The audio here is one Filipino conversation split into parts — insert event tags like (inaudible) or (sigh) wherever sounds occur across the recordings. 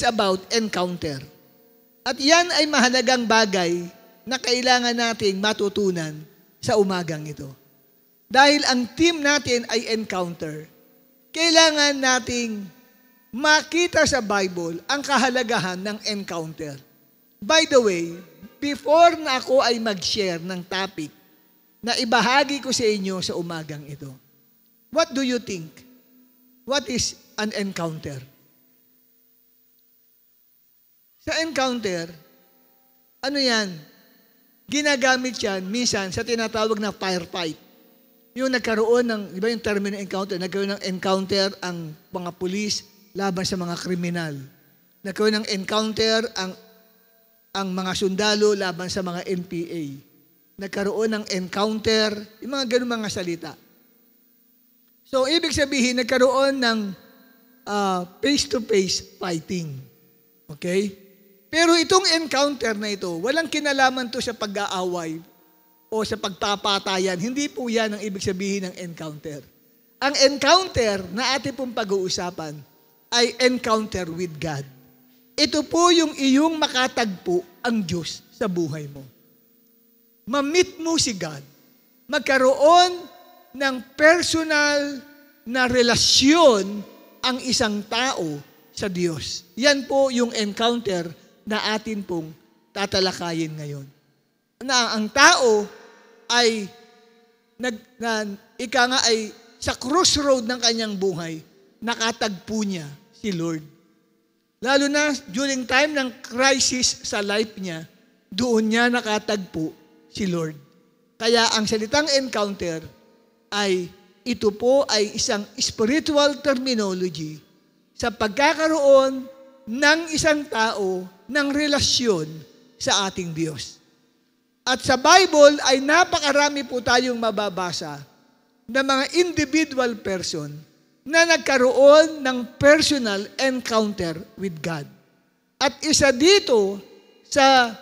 is about encounter. At yan ay mahalagang bagay na kailangan nating matutunan sa umagang ito. Dahil ang team natin ay encounter, kailangan nating makita sa Bible ang kahalagahan ng encounter. By the way, before na ako ay mag-share ng topic na ibahagi ko sa inyo sa umagang ito, what do you think? What is an encounter? Sa encounter, ano yan? Ginagamit yan minsan sa tinatawag na firefight. Yung nagkaroon ng, di ba yung term ng encounter, nagkaroon ng encounter ang mga pulis laban sa mga kriminal. Nagkaroon ng encounter ang ang mga sundalo laban sa mga NPA. Nagkaroon ng encounter, yung mga ganun mga salita. So, ibig sabihin, nagkaroon ng uh, face-to-face fighting. Okay? Pero itong encounter na ito, walang kinalaman to sa pag-aaway o sa pagpapatayan. Hindi po yan ang ibig sabihin ng encounter. Ang encounter na ating pong pag-uusapan ay encounter with God. Ito po yung iyong makatagpo ang Diyos sa buhay mo. Mamit mo si God. Magkaroon ng personal na relasyon ang isang tao sa Diyos. Yan po yung encounter na atin pong tatalakayin ngayon. Na ang tao ay nag, na, ika nga ay sa crossroad ng kanyang buhay, nakatagpo niya si Lord. Lalo na during time ng crisis sa life niya, doon niya nakatagpo si Lord. Kaya ang salitang encounter ay ito po ay isang spiritual terminology sa pagkakaroon ng isang tao ng relasyon sa ating Diyos. At sa Bible ay napakarami po tayong mababasa ng mga individual person na nagkaroon ng personal encounter with God. At isa dito sa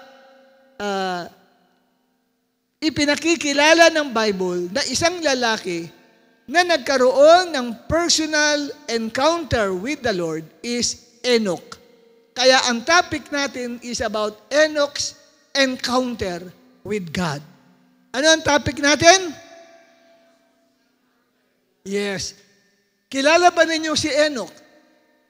uh, ipinakikilala ng Bible na isang lalaki na nagkaroon ng personal encounter with the Lord is Enoch. Kaya ang topic natin is about Enoch's encounter with God. Ano ang topic natin? Yes. Kilala ba ninyo si Enoch?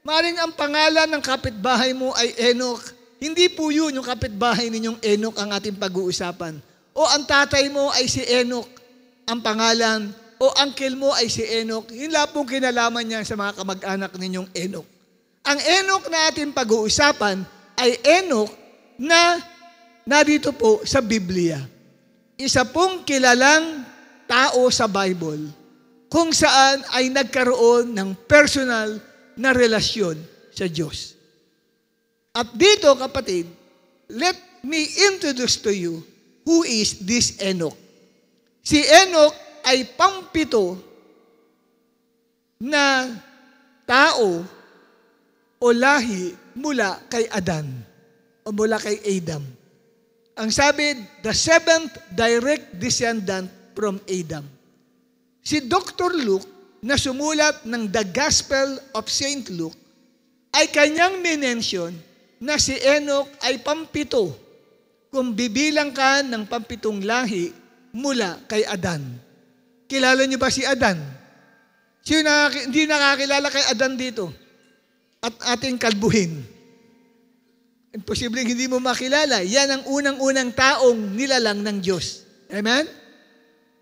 Maring ang pangalan ng kapitbahay mo ay Enoch. Hindi po yun yung kapitbahay ninyong Enoch ang ating pag-uusapan. O ang tatay mo ay si Enoch, ang pangalan. O uncle mo ay si Enoch. Yun lang pong kinalaman niya sa mga kamag-anak ninyong Enoch. Ang Enoch na ating pag-uusapan ay Enoch na narito po sa Biblia. Isa pong kilalang tao sa Bible kung saan ay nagkaroon ng personal na relasyon sa Diyos. At dito, kapatid, let me introduce to you who is this Enoch. Si Enoch ay pampito na tao o lahi mula kay Adan o mula kay Adam. Ang sabi, the seventh direct descendant from Adam. Si Dr. Luke na sumulat ng The Gospel of St. Luke ay kanyang minention na si Enoch ay pampito kung bibilang ka ng pampitong lahi mula kay Adan. Kilala niyo ba si Adan? Sino nakaki- hindi nakakilala kay Adan dito? At ating kalbuhin. Imposible hindi mo makilala. Yan ang unang-unang taong nilalang ng Diyos. Amen?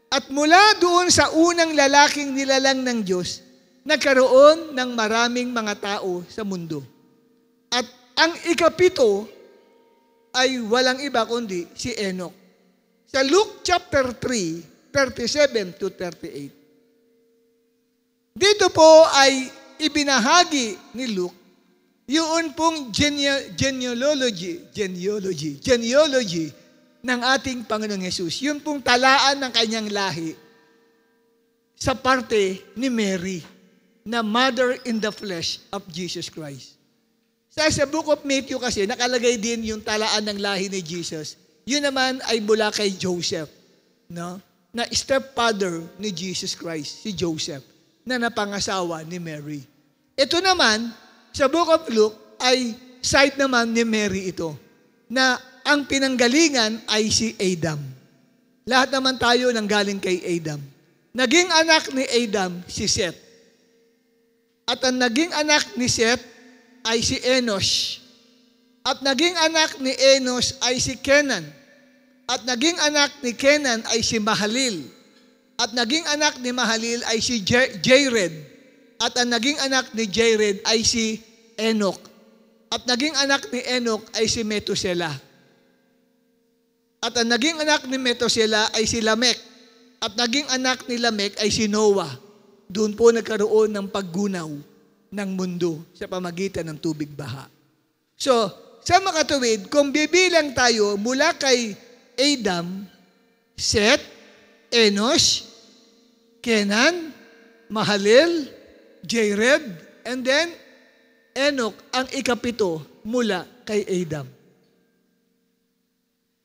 At mula doon sa unang lalaking nilalang ng Diyos, nagkaroon ng maraming mga tao sa mundo. At ang ikapito ay walang iba kundi si Enoch. Sa Luke chapter 3, 37 to 38. Dito po ay ibinahagi ni Luke yun pong genealogy, genealogy, genealogy ng ating Panginoong Yesus. Yun pong talaan ng kanyang lahi sa parte ni Mary na mother in the flesh of Jesus Christ. Sa, sa book of Matthew kasi, nakalagay din yung talaan ng lahi ni Jesus. Yun naman ay mula kay Joseph, no? na stepfather ni Jesus Christ, si Joseph, na napangasawa ni Mary. Ito naman, sa book of Luke, ay side naman ni Mary ito, na ang pinanggalingan ay si Adam. Lahat naman tayo nanggaling kay Adam. Naging anak ni Adam si Seth. At ang naging anak ni Seth ay si Enos. At naging anak ni Enos ay si Kenan. At naging anak ni Kenan ay si Mahalil. At naging anak ni Mahalil ay si Jared. At ang naging anak ni Jared ay si Enoch. At naging anak ni Enoch ay si Metusela. At ang naging anak ni Metusela ay si Lamech. At naging anak ni Lamek ay si Noah. Doon po nagkaroon ng paggunaw ng mundo sa pamagitan ng tubig baha. So, sa makatuwid, kung bibilang tayo mula kay Adam, Seth, Enos, Kenan, Mahalil, Jared, and then Enoch ang ikapito mula kay Adam.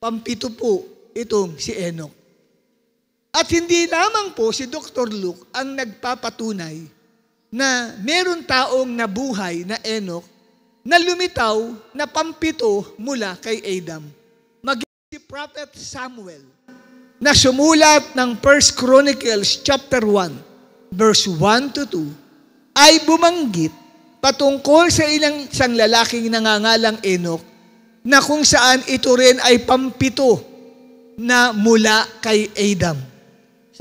Pampito po itong si Enoch. At hindi lamang po si Dr. Luke ang nagpapatunay na meron taong nabuhay na Enoch na lumitaw na pampito mula kay Adam. Maging si Prophet Samuel na sumulat ng 1 Chronicles chapter 1 verse 1 to 2 ay bumanggit patungkol sa ilang isang lalaking nangangalang Enoch na kung saan ito rin ay pampito na mula kay Adam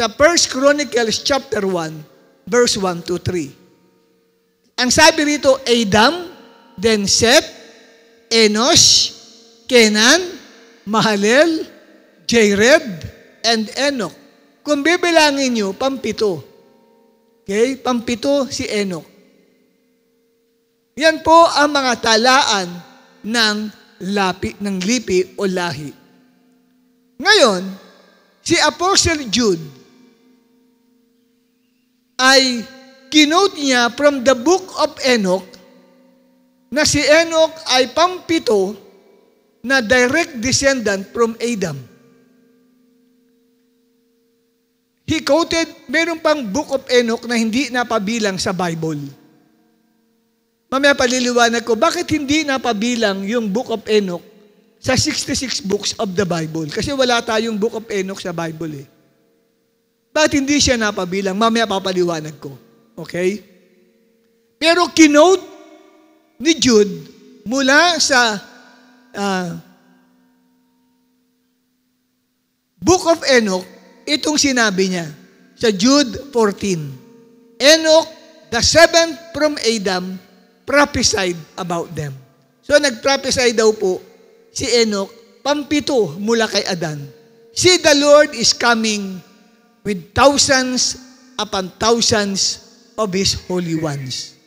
sa 1 Chronicles chapter 1, verse 1 to 3. Ang sabi rito, Adam, then Seth, Enos, Kenan, Mahalel, Jared, and Enoch. Kung bibilangin nyo, pampito. Okay? Pampito si Enoch. Yan po ang mga talaan ng lapi, ng lipi o lahi. Ngayon, si Apostle Jude, ay kinote niya from the book of Enoch na si Enoch ay pampito na direct descendant from Adam. He quoted, meron pang book of Enoch na hindi napabilang sa Bible. Mamaya paliliwanag ko, bakit hindi napabilang yung book of Enoch sa 66 books of the Bible? Kasi wala tayong book of Enoch sa Bible eh. Bakit hindi siya napabilang? Mamaya papaliwanag ko. Okay? Pero kinote ni Jude mula sa uh, Book of Enoch, itong sinabi niya sa Jude 14. Enoch, the seventh from Adam, prophesied about them. So nagprophesy daw po si Enoch, pampito mula kay Adan. See, the Lord is coming with thousands upon thousands of His holy ones.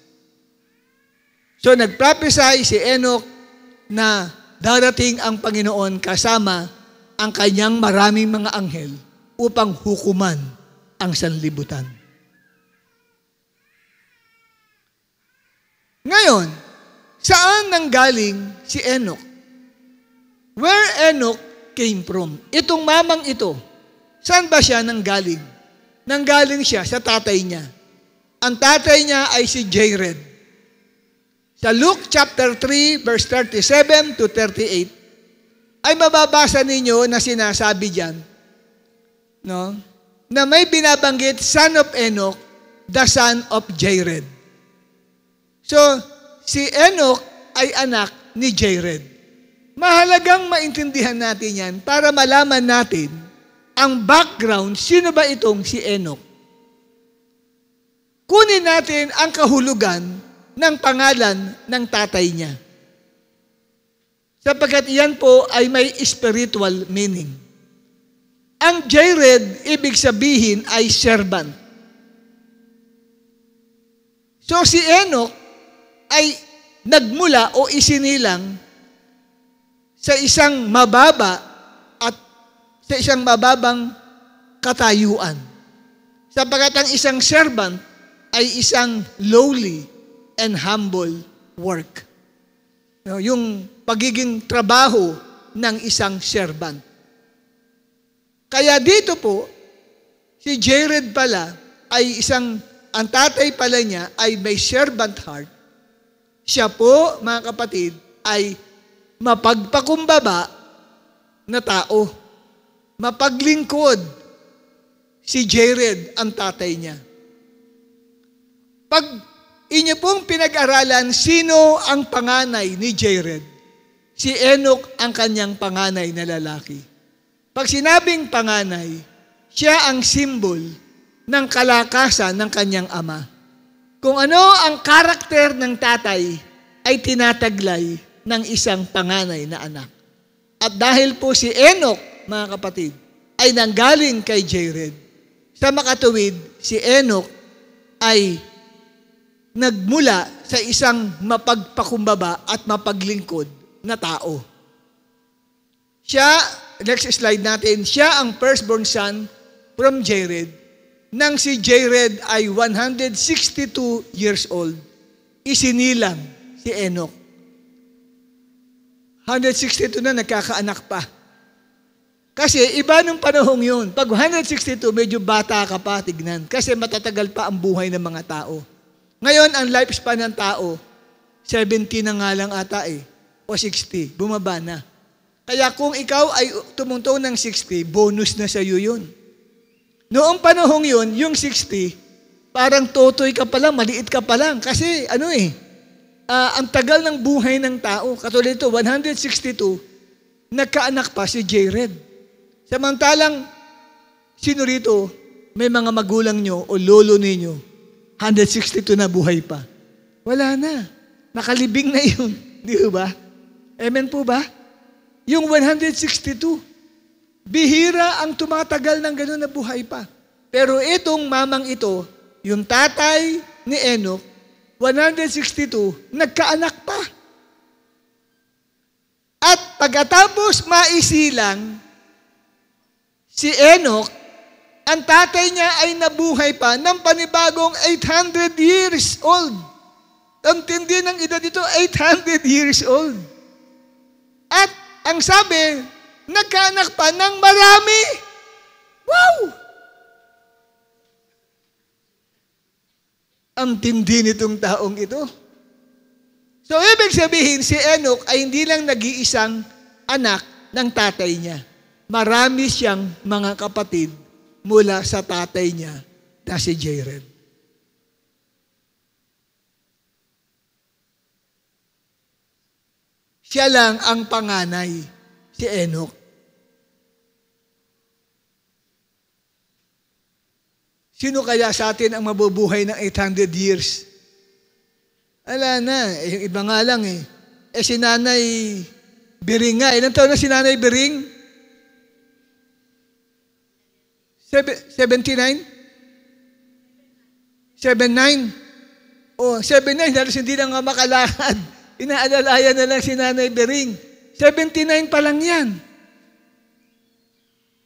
So nagprophesy si Enoch na darating ang Panginoon kasama ang kanyang maraming mga anghel upang hukuman ang sanlibutan. Ngayon, saan nanggaling si Enoch? Where Enoch came from? Itong mamang ito, Saan ba siya nanggaling? Nanggaling siya sa tatay niya. Ang tatay niya ay si Jared. Sa Luke chapter 3 verse 37 to 38 ay mababasa ninyo na sinasabi diyan no na may binabanggit son of Enoch the son of Jared. So si Enoch ay anak ni Jared. Mahalagang maintindihan natin yan para malaman natin ang background, sino ba itong si Enoch? Kunin natin ang kahulugan ng pangalan ng tatay niya. Sapagkat iyan po ay may spiritual meaning. Ang Jared, ibig sabihin ay servant. So si Enoch ay nagmula o isinilang sa isang mababa sa isang mababang katayuan. Sapagat ang isang servant ay isang lowly and humble work. Yung pagiging trabaho ng isang servant. Kaya dito po, si Jared pala ay isang, ang tatay pala niya ay may servant heart. Siya po, mga kapatid, ay mapagpakumbaba na tao. Mapaglingkod si Jared ang tatay niya. Pag inyo pong pinag-aralan sino ang panganay ni Jared, si Enoch ang kanyang panganay na lalaki. Pag sinabing panganay, siya ang simbol ng kalakasan ng kanyang ama. Kung ano ang karakter ng tatay ay tinataglay ng isang panganay na anak. At dahil po si Enoch, mga kapatid, ay nanggaling kay Jared, sa makatuwid, si Enoch ay nagmula sa isang mapagpakumbaba at mapaglingkod na tao. Siya, next slide natin, siya ang firstborn son from Jared nang si Jared ay 162 years old, isinilang si Enoch. 162 na nagkakaanak pa. Kasi iba nung panahong yun. Pag 162, medyo bata ka pa, tignan. Kasi matatagal pa ang buhay ng mga tao. Ngayon, ang lifespan ng tao, 70 na nga lang ata eh. O 60, bumaba na. Kaya kung ikaw ay tumungtong ng 60, bonus na sa iyo yun. Noong panahong yun, yung 60, parang totoy ka pa lang, maliit ka pa lang. Kasi ano eh, uh, ang tagal ng buhay ng tao. Katulad ito, 162, nagkaanak pa si Jared. Samantalang, sino rito, may mga magulang nyo o lolo ninyo, 162 na buhay pa. Wala na. Nakalibing na yun. (laughs) Di ba? Amen po ba? Yung 162, Bihira ang tumatagal ng gano'n na buhay pa. Pero itong mamang ito, yung tatay ni Enoch, 162, nagkaanak pa. At pagkatapos maisilang, si Enoch, ang tatay niya ay nabuhay pa ng panibagong 800 years old. Ang tindi ng edad dito, 800 years old. At ang sabi, nagkaanak pa ng marami. Wow! Ang tindi nitong taong ito. So, ibig sabihin, si Enoch ay hindi lang nag-iisang anak ng tatay niya. Marami siyang mga kapatid mula sa tatay niya na si Jared. Siya lang ang panganay si Enoch. Sino kaya sa atin ang mabubuhay ng 800 years? Ala na, eh, yung iba nga lang eh. Eh si Nanay Biring nga. Ilan taon na si Nanay Biring? 79? 79? Oh, 79, dahil hindi na nga makalakad. Inaalalayan na lang si Nanay Bering. 79 pa lang yan.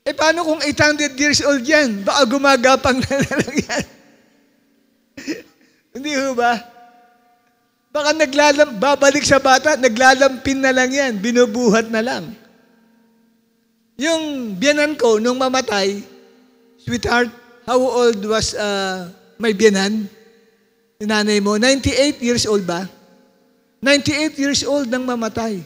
Eh paano kung 800 years old yan? Baka gumagapang (laughs) na lang yan. (laughs) Hindi ho ba? Baka naglalam, babalik sa bata, naglalampin na lang yan, binubuhat na lang. Yung biyanan ko, nung mamatay, sweetheart, how old was uh, my biyanan? Nanay mo, 98 years old ba? 98 years old nang mamatay.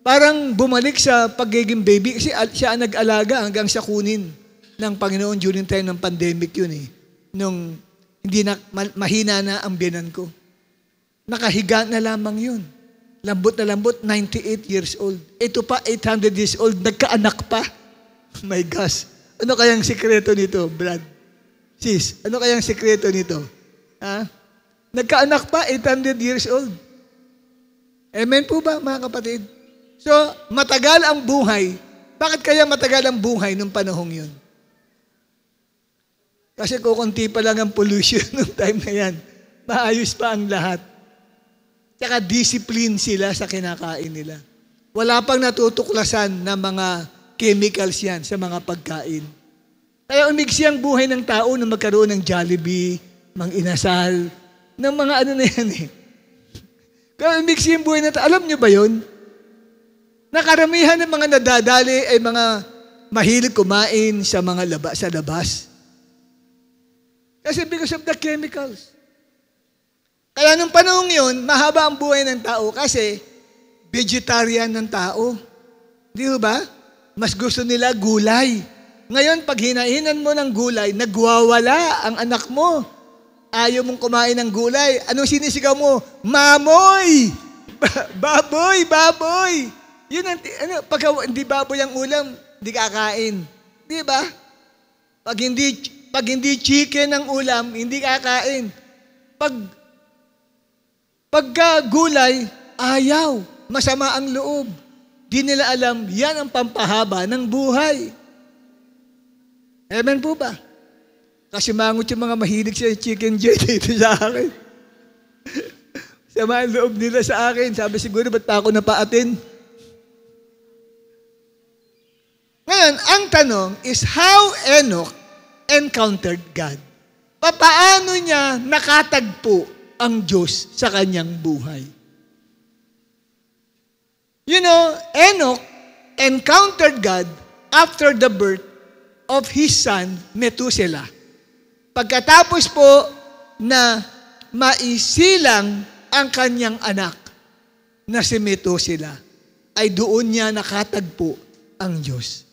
Parang bumalik sa pagiging baby kasi siya ang nag-alaga hanggang sa kunin ng Panginoon during time ng pandemic yun eh. Nung hindi na, mahina na ang biyanan ko. Nakahiga na lamang yun. Lambot na lambot, 98 years old. Ito pa, 800 years old, nagkaanak pa. (laughs) My gosh. Ano kayang sikreto nito, Brad? Sis, ano kayang sikreto nito? Ha? Nagkaanak pa, 800 years old. Amen po ba, mga kapatid? So, matagal ang buhay. Bakit kaya matagal ang buhay nung panahong yun? Kasi kukunti pa lang ang pollution (laughs) nung time na yan. Maayos pa ang lahat. Tsaka discipline sila sa kinakain nila. Wala pang natutuklasan na mga chemicals yan sa mga pagkain. Kaya umigsi ang buhay ng tao na magkaroon ng Jollibee, mang inasal, ng mga ano na yan eh. Kaya umigsi ang buhay tao. Alam nyo ba yun? Nakaramihan ng mga nadadali ay mga mahilig kumain sa mga laba, sa labas. Kasi because of the chemicals. Kaya nung panahong yun, mahaba ang buhay ng tao kasi vegetarian ng tao. Di ba? Mas gusto nila gulay. Ngayon, pag hinainan mo ng gulay, nagwawala ang anak mo. Ayaw mong kumain ng gulay. Anong sinisigaw mo? Mamoy! baboy! Baboy! Yun ang, ano, pag hindi baboy ang ulam, hindi kakain. Di ba? Pag hindi, pag hindi chicken ang ulam, hindi kakain. Pag, pagka gulay, ayaw. Masama ang loob. Di nila alam, yan ang pampahaba ng buhay. Amen po ba? Kasi mangot yung mga mahilig sa chicken joy (laughs) dito sa akin. Sama ang loob nila sa akin. Sabi siguro, ba't pa ako napaatin? Ngayon, ang tanong is how Enoch encountered God. Paano niya nakatagpo ang Diyos sa kanyang buhay? You know, Enoch encountered God after the birth of his son, Methuselah. Pagkatapos po na maisilang ang kanyang anak na si Methuselah, ay doon niya nakatagpo ang Diyos.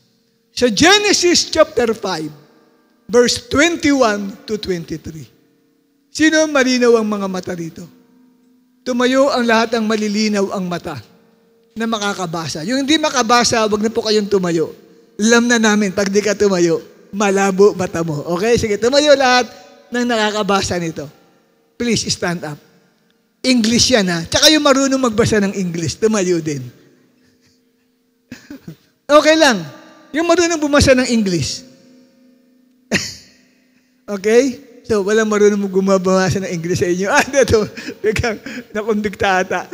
Sa Genesis chapter 5, verse 21 to 23. Sino malinaw ang mga mata rito? Tumayo ang lahat ng malilinaw ang mata na makakabasa. Yung hindi makabasa, wag na po kayong tumayo alam na namin, pag di ka tumayo, malabo mata mo. Okay? Sige, tumayo lahat ng nakakabasa nito. Please, stand up. English yan ha. Tsaka yung marunong magbasa ng English, tumayo din. (laughs) okay lang. Yung marunong bumasa ng English. (laughs) okay? So, walang marunong gumabasa ng English sa inyo. (laughs) Ah, ito. Biglang nakumbikta ata.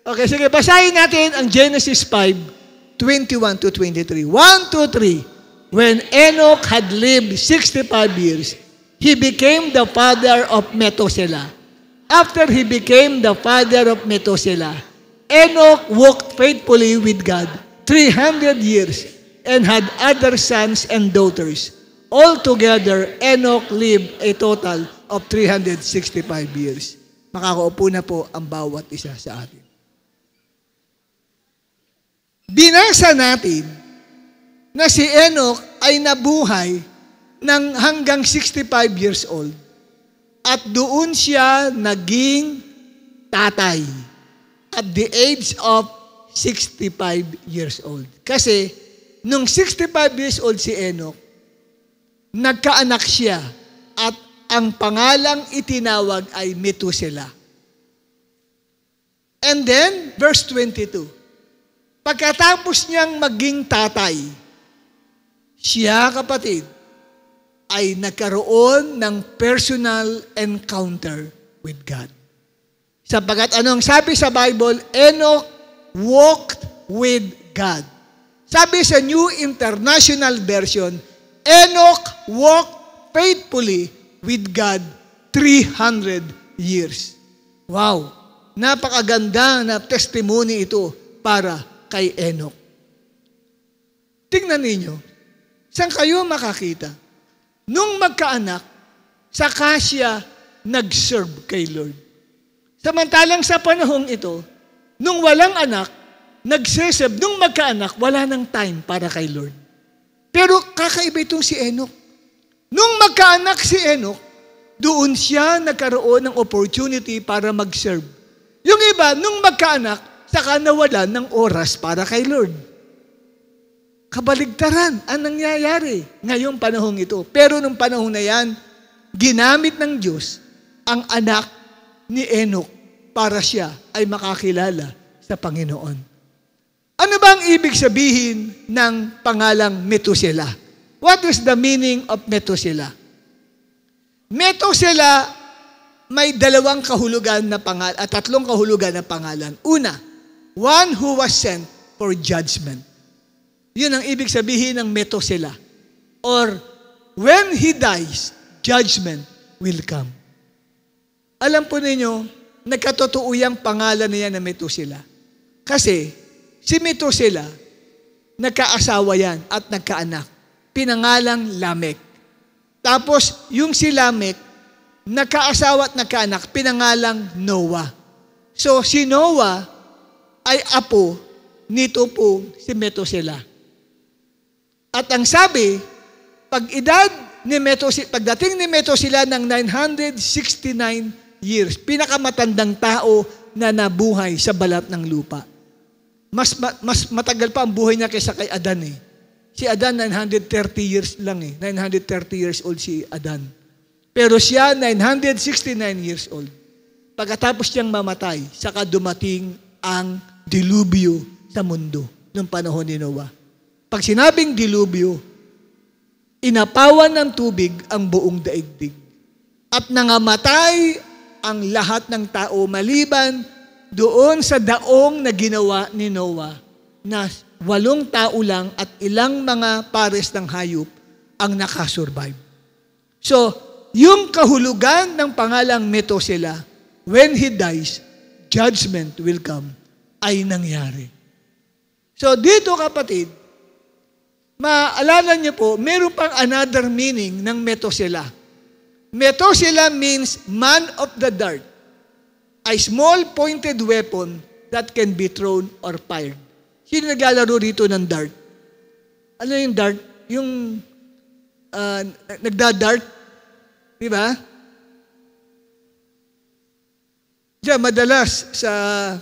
okay, sige. Basahin natin ang Genesis 5, 21 to 23. 1, 2, 3. When Enoch had lived 65 years, he became the father of Methuselah. After he became the father of Methuselah, Enoch walked faithfully with God 300 years and had other sons and daughters. Altogether, Enoch lived a total of 365 years. Makakaupo na po ang bawat isa sa atin binasa natin na si Enoch ay nabuhay ng hanggang 65 years old. At doon siya naging tatay at the age of 65 years old. Kasi nung 65 years old si Enoch, nagkaanak siya at ang pangalang itinawag ay Methuselah. And then, verse 22, Pagkatapos niyang maging tatay, siya kapatid, ay nagkaroon ng personal encounter with God. Sapagat anong sabi sa Bible, Enoch walked with God. Sabi sa New International Version, Enoch walked faithfully with God 300 years. Wow! Napakaganda na testimony ito para kay Enoch. Tingnan ninyo, saan kayo makakita? Nung magkaanak, saka siya nag-serve kay Lord. Samantalang sa panahong ito, nung walang anak, nagseserve, nung magkaanak, wala nang time para kay Lord. Pero kakaiba itong si Enoch. Nung magkaanak si Enoch, doon siya nagkaroon ng opportunity para mag-serve. Yung iba, nung magkaanak, saka nawalan ng oras para kay Lord. Kabaligtaran ang nangyayari ngayong panahong ito. Pero nung panahon na yan, ginamit ng Diyos ang anak ni Enoch para siya ay makakilala sa Panginoon. Ano ba ang ibig sabihin ng pangalang Methuselah? What is the meaning of Methuselah? Methuselah may dalawang kahulugan na pangalan at tatlong kahulugan na pangalan. Una, One who was sent for judgment. Yun ang ibig sabihin ng metosela. Or, when he dies, judgment will come. Alam po ninyo, nagkatotoo yung pangalan niya na Metosela. Kasi, si Metosela, nagkaasawa yan at nagkaanak. Pinangalang Lamek. Tapos, yung si Lamek, nagkaasawa at nagkaanak, pinangalang Noah. So, si Noah, ay apo nito po si Metosela. At ang sabi, pag edad ni Metosela, pagdating ni Metosela ng 969 years, pinakamatandang tao na nabuhay sa balat ng lupa. Mas, mas matagal pa ang buhay niya kaysa kay Adan eh. Si Adan 930 years lang eh. 930 years old si Adan. Pero siya 969 years old. Pagkatapos niyang mamatay, saka dumating ang dilubyo sa mundo noong panahon ni Noah. Pag sinabing dilubyo, inapawan ng tubig ang buong daigdig. At nangamatay ang lahat ng tao maliban doon sa daong na ginawa ni Noah na walong tao lang at ilang mga pares ng hayop ang nakasurvive. So, yung kahulugan ng pangalang Metosela, when he dies, judgment will come, ay nangyari. So, dito kapatid, maalala niyo po, meron pang another meaning ng Metosela. Metosela means man of the dart, a small pointed weapon that can be thrown or fired. Sino naglalaro rito ng dart? Ano yung dart? Yung uh, nagda-dart? Di ba? Diyan, madalas sa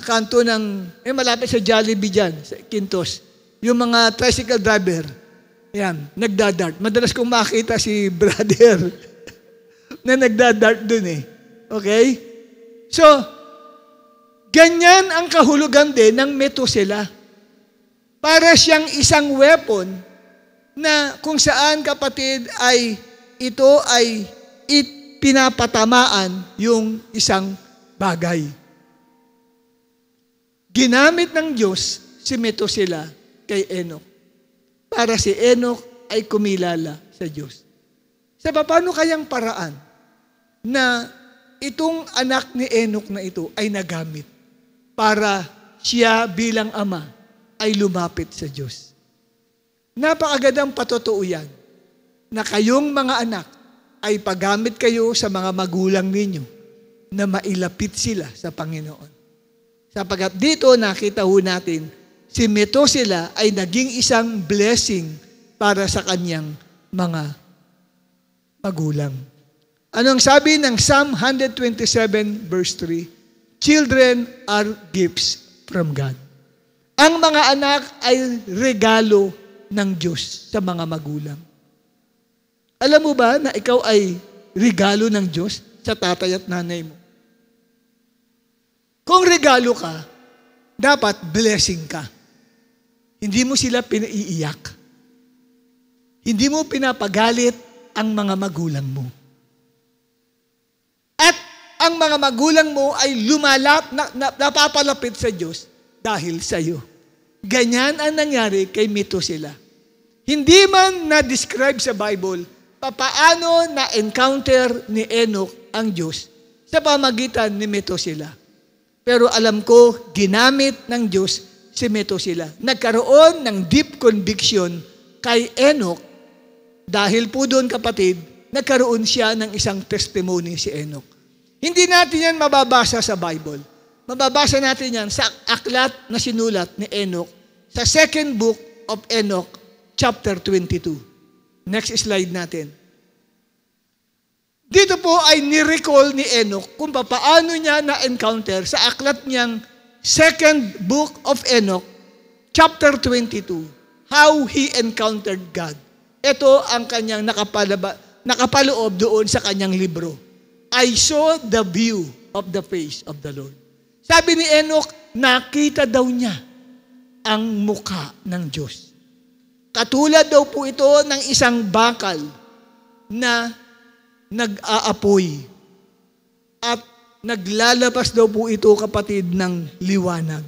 kanto ng, eh malapit sa Jollibee dyan, sa Quintos, yung mga tricycle driver, yan, nagda-dart. Madalas kong makita si (laughs) brother na nagda-dart dun eh. Okay? So, ganyan ang kahulugan din ng Metosela. Para siyang isang weapon na kung saan kapatid ay ito ay it, pinapatamaan yung isang bagay. Ginamit ng Diyos si Metosela kay Enoch para si Enoch ay kumilala sa Diyos. Sa paano kayang paraan na itong anak ni Enoch na ito ay nagamit para siya bilang ama ay lumapit sa Diyos. Napakagandang patotoo yan na kayong mga anak ay paggamit kayo sa mga magulang ninyo na mailapit sila sa Panginoon. Sapagat dito nakita ho natin, si Metosela ay naging isang blessing para sa kanyang mga magulang. Anong sabi ng Psalm 127 verse 3? Children are gifts from God. Ang mga anak ay regalo ng Diyos sa mga magulang. Alam mo ba na ikaw ay regalo ng Diyos sa tatay at nanay mo? Kung regalo ka, dapat blessing ka. Hindi mo sila pinaiiyak. Hindi mo pinapagalit ang mga magulang mo. At ang mga magulang mo ay lumalap, na, na, napapalapit sa Diyos dahil sa iyo. Ganyan ang nangyari kay Methuselah. Hindi man na-describe sa Bible papaano na-encounter ni Enoch ang Diyos sa pamagitan ni Methuselah. Pero alam ko, ginamit ng Diyos si Methuselah. Nagkaroon ng deep conviction kay Enoch dahil po doon kapatid, nagkaroon siya ng isang testimony si Enoch. Hindi natin yan mababasa sa Bible. Mababasa natin yan sa aklat na sinulat ni Enoch sa second book of Enoch, chapter 22. Next slide natin. Dito po ay ni-recall ni Enoch kung paano niya na-encounter sa aklat niyang second book of Enoch, chapter 22, how he encountered God. Ito ang kanyang nakapalaba, nakapaloob doon sa kanyang libro. I saw the view of the face of the Lord. Sabi ni Enoch, nakita daw niya ang muka ng Diyos. Katulad daw po ito ng isang bakal na nag-aapoy. At naglalabas daw po ito kapatid ng liwanag.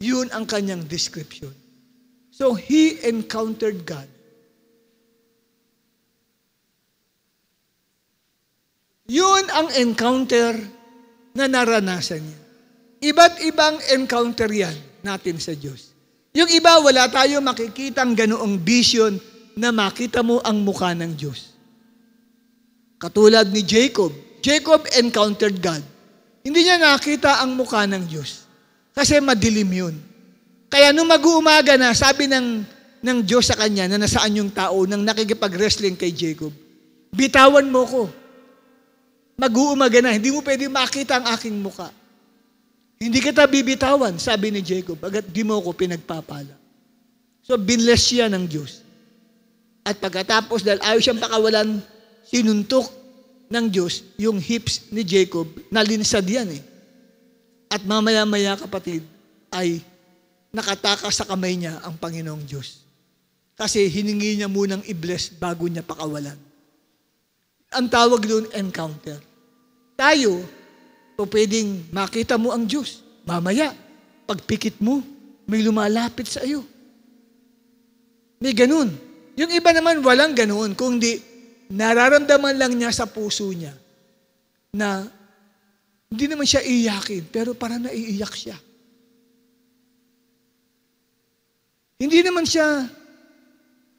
Yun ang kanyang description. So he encountered God. Yun ang encounter na naranasan niya. Iba't ibang encounter yan natin sa Diyos. Yung iba, wala tayo makikitang ganoong vision na makita mo ang mukha ng Diyos. Katulad ni Jacob. Jacob encountered God. Hindi niya nakita ang mukha ng Diyos. Kasi madilim yun. Kaya nung mag-uumaga na, sabi ng, ng Diyos sa kanya na nasaan yung tao nang nakikipag-wrestling kay Jacob, bitawan mo ko. Mag-uumaga na, hindi mo pwede makita ang aking muka. Hindi kita bibitawan, sabi ni Jacob, agat di mo ko pinagpapala. So, binless siya ng Diyos. At pagkatapos, dahil ayaw siyang pakawalan, sinuntok ng Diyos yung hips ni Jacob, nalinsad yan eh. At mamaya-maya kapatid, ay nakatakas sa kamay niya ang Panginoong Diyos. Kasi hiningi niya munang i-bless bago niya pakawalan. Ang tawag doon, encounter. Tayo, po pwedeng makita mo ang Diyos. Mamaya, pagpikit mo, may lumalapit sa iyo. May ganun. Yung iba naman walang ganun, kundi nararamdaman lang niya sa puso niya na hindi naman siya iyakin, pero parang naiiyak siya. Hindi naman siya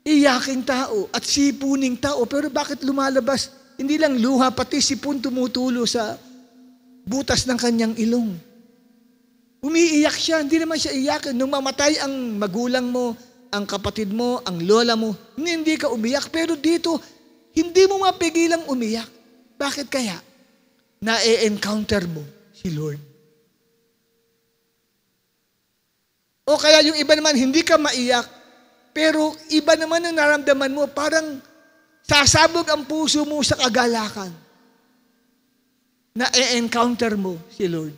iyaking tao at sipuning tao, pero bakit lumalabas? Hindi lang luha, pati sipon tumutulo sa butas ng kanyang ilong. Umiiyak siya, hindi naman siya iyakin. Nung mamatay ang magulang mo, ang kapatid mo, ang lola mo, hindi ka umiyak. Pero dito, hindi mo mapigilang umiyak. Bakit kaya? Na-encounter mo si Lord. O kaya yung iba naman, hindi ka maiyak, pero iba naman ang naramdaman mo, parang sasabog ang puso mo sa kagalakan na e-encounter mo si Lord.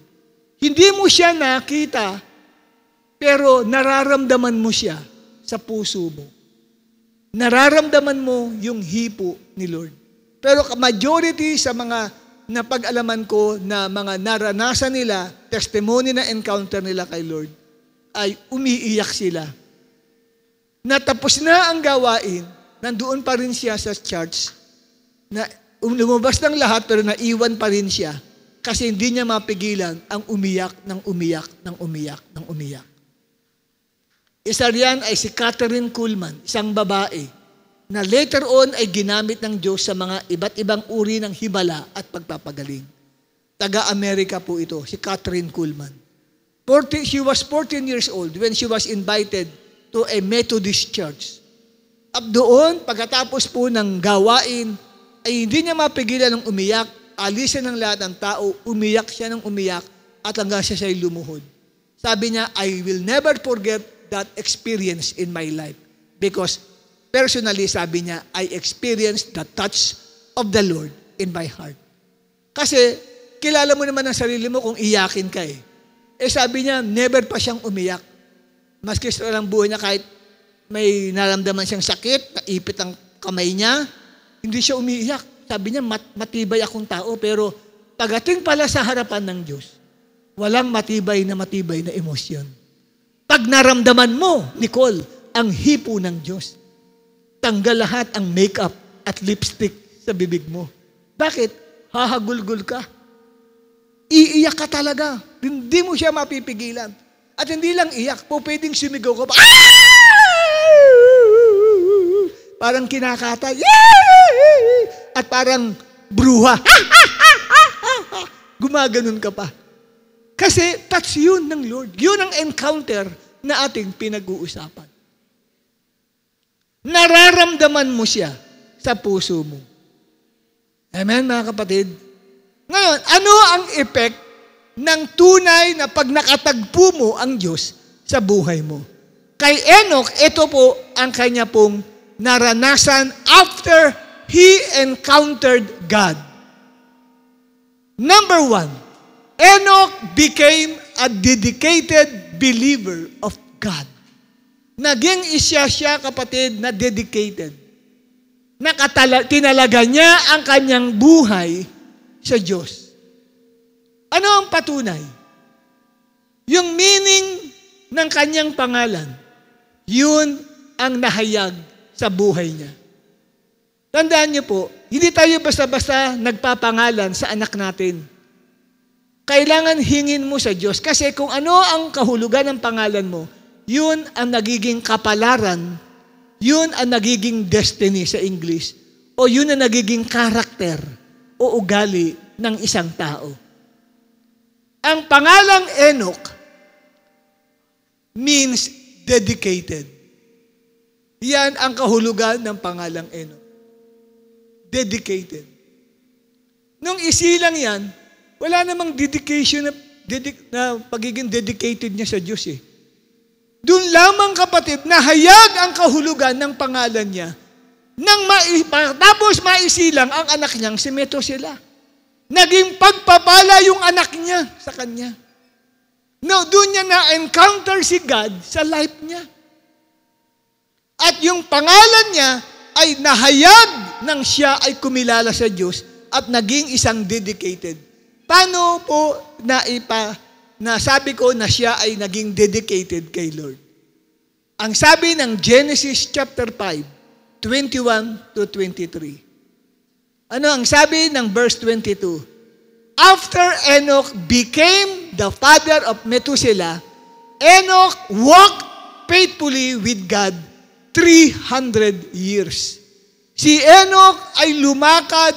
Hindi mo siya nakita, pero nararamdaman mo siya sa puso mo. Nararamdaman mo yung hipo ni Lord. Pero majority sa mga napag-alaman ko na mga naranasan nila, testimony na encounter nila kay Lord, ay umiiyak sila. Natapos na ang gawain, nandoon pa rin siya sa church, na lumabas ng lahat pero naiwan pa rin siya kasi hindi niya mapigilan ang umiyak ng umiyak ng umiyak ng umiyak. Isa riyan ay si Catherine Kuhlman, isang babae na later on ay ginamit ng Diyos sa mga iba't ibang uri ng hibala at pagpapagaling. Taga-Amerika po ito, si Catherine Kuhlman. 40, she was 14 years old when she was invited to a Methodist church. At doon, pagkatapos po ng gawain, ay hindi niya mapigilan ng umiyak, alisin ng lahat ng tao, umiyak siya ng umiyak, at hanggang siya siya'y lumuhod. Sabi niya, I will never forget that experience in my life. Because personally, sabi niya, I experienced the touch of the Lord in my heart. Kasi, kilala mo naman ang sarili mo kung iyakin ka eh. Eh sabi niya, never pa siyang umiyak. Maski sa lang buhay niya kahit may naramdaman siyang sakit, naipit ang kamay niya, hindi siya umiiyak. Sabi niya, mat matibay akong tao, pero pagating pala sa harapan ng Diyos, walang matibay na matibay na emosyon. Pag naramdaman mo, Nicole, ang hipo ng Diyos, tanggal lahat ang makeup at lipstick sa bibig mo. Bakit? Hahagulgul ka. Iiyak ka talaga. Hindi mo siya mapipigilan. At hindi lang iyak, po pwedeng sumigaw ka pa. (laughs) Parang kinakatay. (laughs) At parang bruha. (laughs) Gumaganon ka pa. Kasi touch yun ng Lord. Yun ang encounter na ating pinag-uusapan. Nararamdaman mo siya sa puso mo. Amen, mga kapatid? Ngayon, ano ang effect ng tunay na pag nakatagpo mo ang Diyos sa buhay mo? Kay Enoch, ito po ang kanya pong naranasan after he encountered God. Number one, Enoch became a dedicated believer of God. Naging isya siya, kapatid, na dedicated. Nakatala, tinalaga niya ang kanyang buhay sa Diyos. Ano ang patunay? Yung meaning ng kanyang pangalan, yun ang nahayag sa buhay niya. Tandaan niyo po, hindi tayo basta-basta nagpapangalan sa anak natin. Kailangan hingin mo sa Diyos. Kasi kung ano ang kahulugan ng pangalan mo, yun ang nagiging kapalaran, yun ang nagiging destiny sa English, o yun ang nagiging karakter o ugali ng isang tao. Ang pangalang Enoch means dedicated. Yan ang kahulugan ng pangalang Enoch. Dedicated. Nung isilang yan, wala namang dedication na, dedic, na pagiging dedicated niya sa Diyos eh. Doon lamang kapatid, nahayag ang kahulugan ng pangalan niya nang mai, tapos maisilang ang anak niyang si Metosela. Naging pagpapala yung anak niya sa kanya. No, doon niya na-encounter si God sa life niya. At yung pangalan niya ay nahayag nang siya ay kumilala sa Diyos at naging isang dedicated. Paano po naipa, na sabi ko na siya ay naging dedicated kay Lord? Ang sabi ng Genesis chapter 5, 21 to 23. Ano ang sabi ng verse 22? After Enoch became the father of Methuselah, Enoch walked faithfully with God 300 years. Si Enoch ay lumakad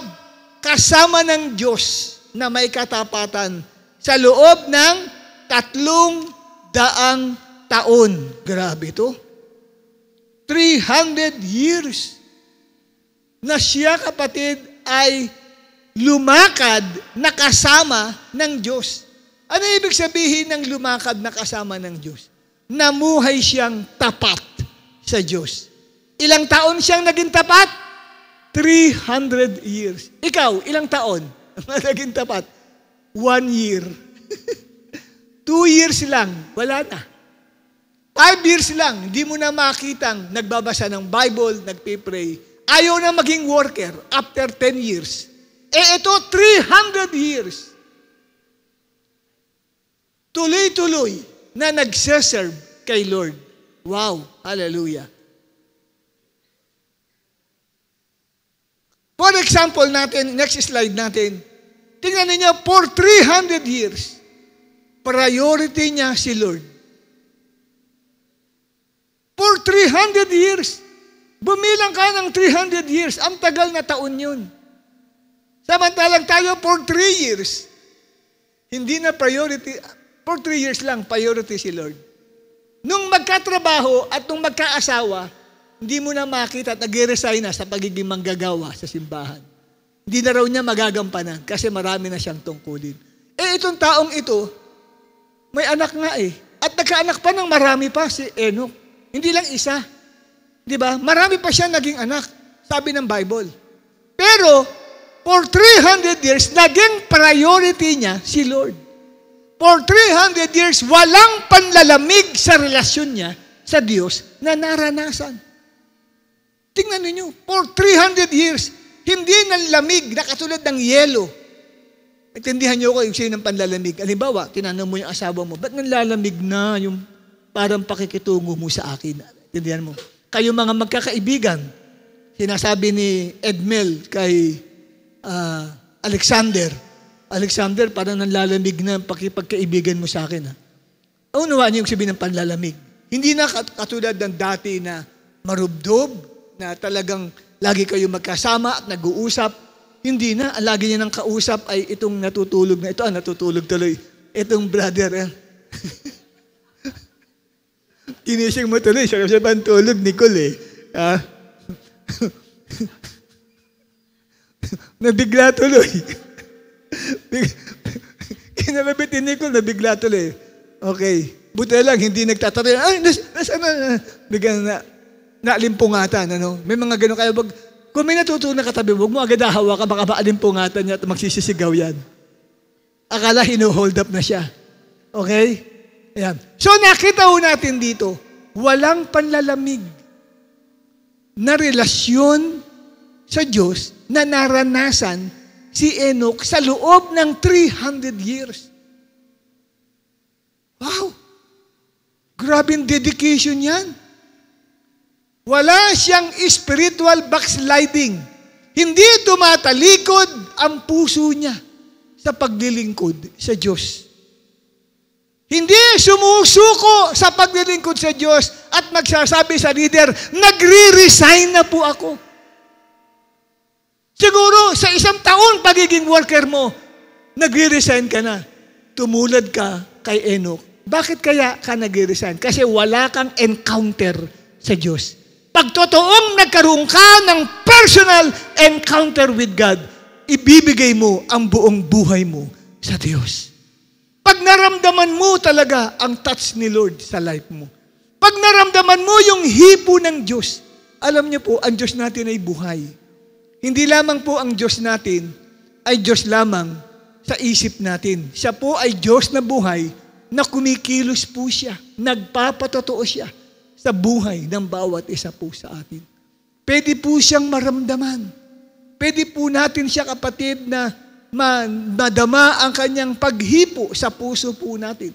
kasama ng Diyos na may katapatan sa loob ng tatlong daang taon. Grabe to. 300 years na siya kapatid ay lumakad na kasama ng Diyos. Ano ibig sabihin ng lumakad na kasama ng Diyos? Namuhay siyang tapat sa Diyos. Ilang taon siyang naging tapat? 300 years. Ikaw, ilang taon (laughs) naging tapat? One year. (laughs) Two years lang, wala na. Five years lang, hindi mo na makitang nagbabasa ng Bible, nagpipray. Ayaw na maging worker after 10 years. Eh ito, 300 years. Tuloy-tuloy na nagseserve kay Lord. Wow! Hallelujah! For example natin, next slide natin, tingnan niyo, for 300 years, priority niya si Lord. For 300 years, bumilang ka ng 300 years, ang tagal na taon yun. Samantalang tayo for 3 years, hindi na priority, for 3 years lang, priority si Lord. Nung magkatrabaho at nung magkaasawa, hindi mo na makita at nag-resign na sa pagiging manggagawa sa simbahan. Hindi na raw niya magagampanan kasi marami na siyang tungkulin. Eh itong taong ito, may anak nga eh. At nagkaanak pa ng marami pa si Enoch. Hindi lang isa. Di ba? Marami pa siya naging anak. Sabi ng Bible. Pero, for 300 years, naging priority niya si Lord for 300 years, walang panlalamig sa relasyon niya sa Diyos na naranasan. Tingnan ninyo, for 300 years, hindi nanlamig na katulad ng yelo. Intindihan niyo ko yung sino ng panlalamig. Halimbawa, tinanong mo yung asawa mo, ba't nanlalamig na yung parang pakikitungo mo sa akin? Intindihan mo. Kayo mga magkakaibigan, sinasabi ni Edmel kay uh, Alexander, Alexander, parang nanlalamig na pakipagkaibigan mo sa akin. Ha? Unawaan niyo yung sabihin ng panlalamig. Hindi na katulad ng dati na marubdob, na talagang lagi kayo magkasama at nag-uusap. Hindi na. Lagi niya ng kausap ay itong natutulog na ito. Ah, natutulog tuloy. Itong brother. Eh. (laughs) Kinising mo tuloy. Siya kasi tulog, Nicole eh. Ah. (laughs) Nabigla tuloy. (laughs) Kinalabit ni Nicole, nabigla tuloy. Okay. Buti lang, hindi nagtatanong, ay, nas, nasa na, bigyan na, naalimpungatan, ano? May mga ganun kaya, wag, kung may natutunan katabi, huwag mo agad hawa ka, baka maalimpungatan niya at magsisisigaw yan. Akala hino-hold up na siya. Okay? Ayan. So nakita ho natin dito, walang panlalamig na relasyon sa Diyos na naranasan si Enoch sa loob ng 300 years. Wow! Grabe dedication yan. Wala siyang spiritual backsliding. Hindi tumatalikod ang puso niya sa paglilingkod sa Diyos. Hindi sumusuko sa paglilingkod sa Diyos at magsasabi sa leader, nagre-resign na po ako. Siguro sa isang taon pagiging worker mo, nagre-resign ka na. Tumulad ka kay Enoch Bakit kaya ka nag-resign? Kasi wala kang encounter sa Diyos. Pag totoong nagkaroon ka ng personal encounter with God, ibibigay mo ang buong buhay mo sa Diyos. Pag naramdaman mo talaga ang touch ni Lord sa life mo, pag naramdaman mo yung hipo ng Diyos, alam niyo po, ang Diyos natin ay buhay. Hindi lamang po ang Diyos natin ay Diyos lamang sa isip natin. Siya po ay Diyos na buhay na kumikilos po siya. Nagpapatotoo siya sa buhay ng bawat isa po sa atin. Pwede po siyang maramdaman. Pwede po natin siya kapatid na madama ang kanyang paghipo sa puso po natin.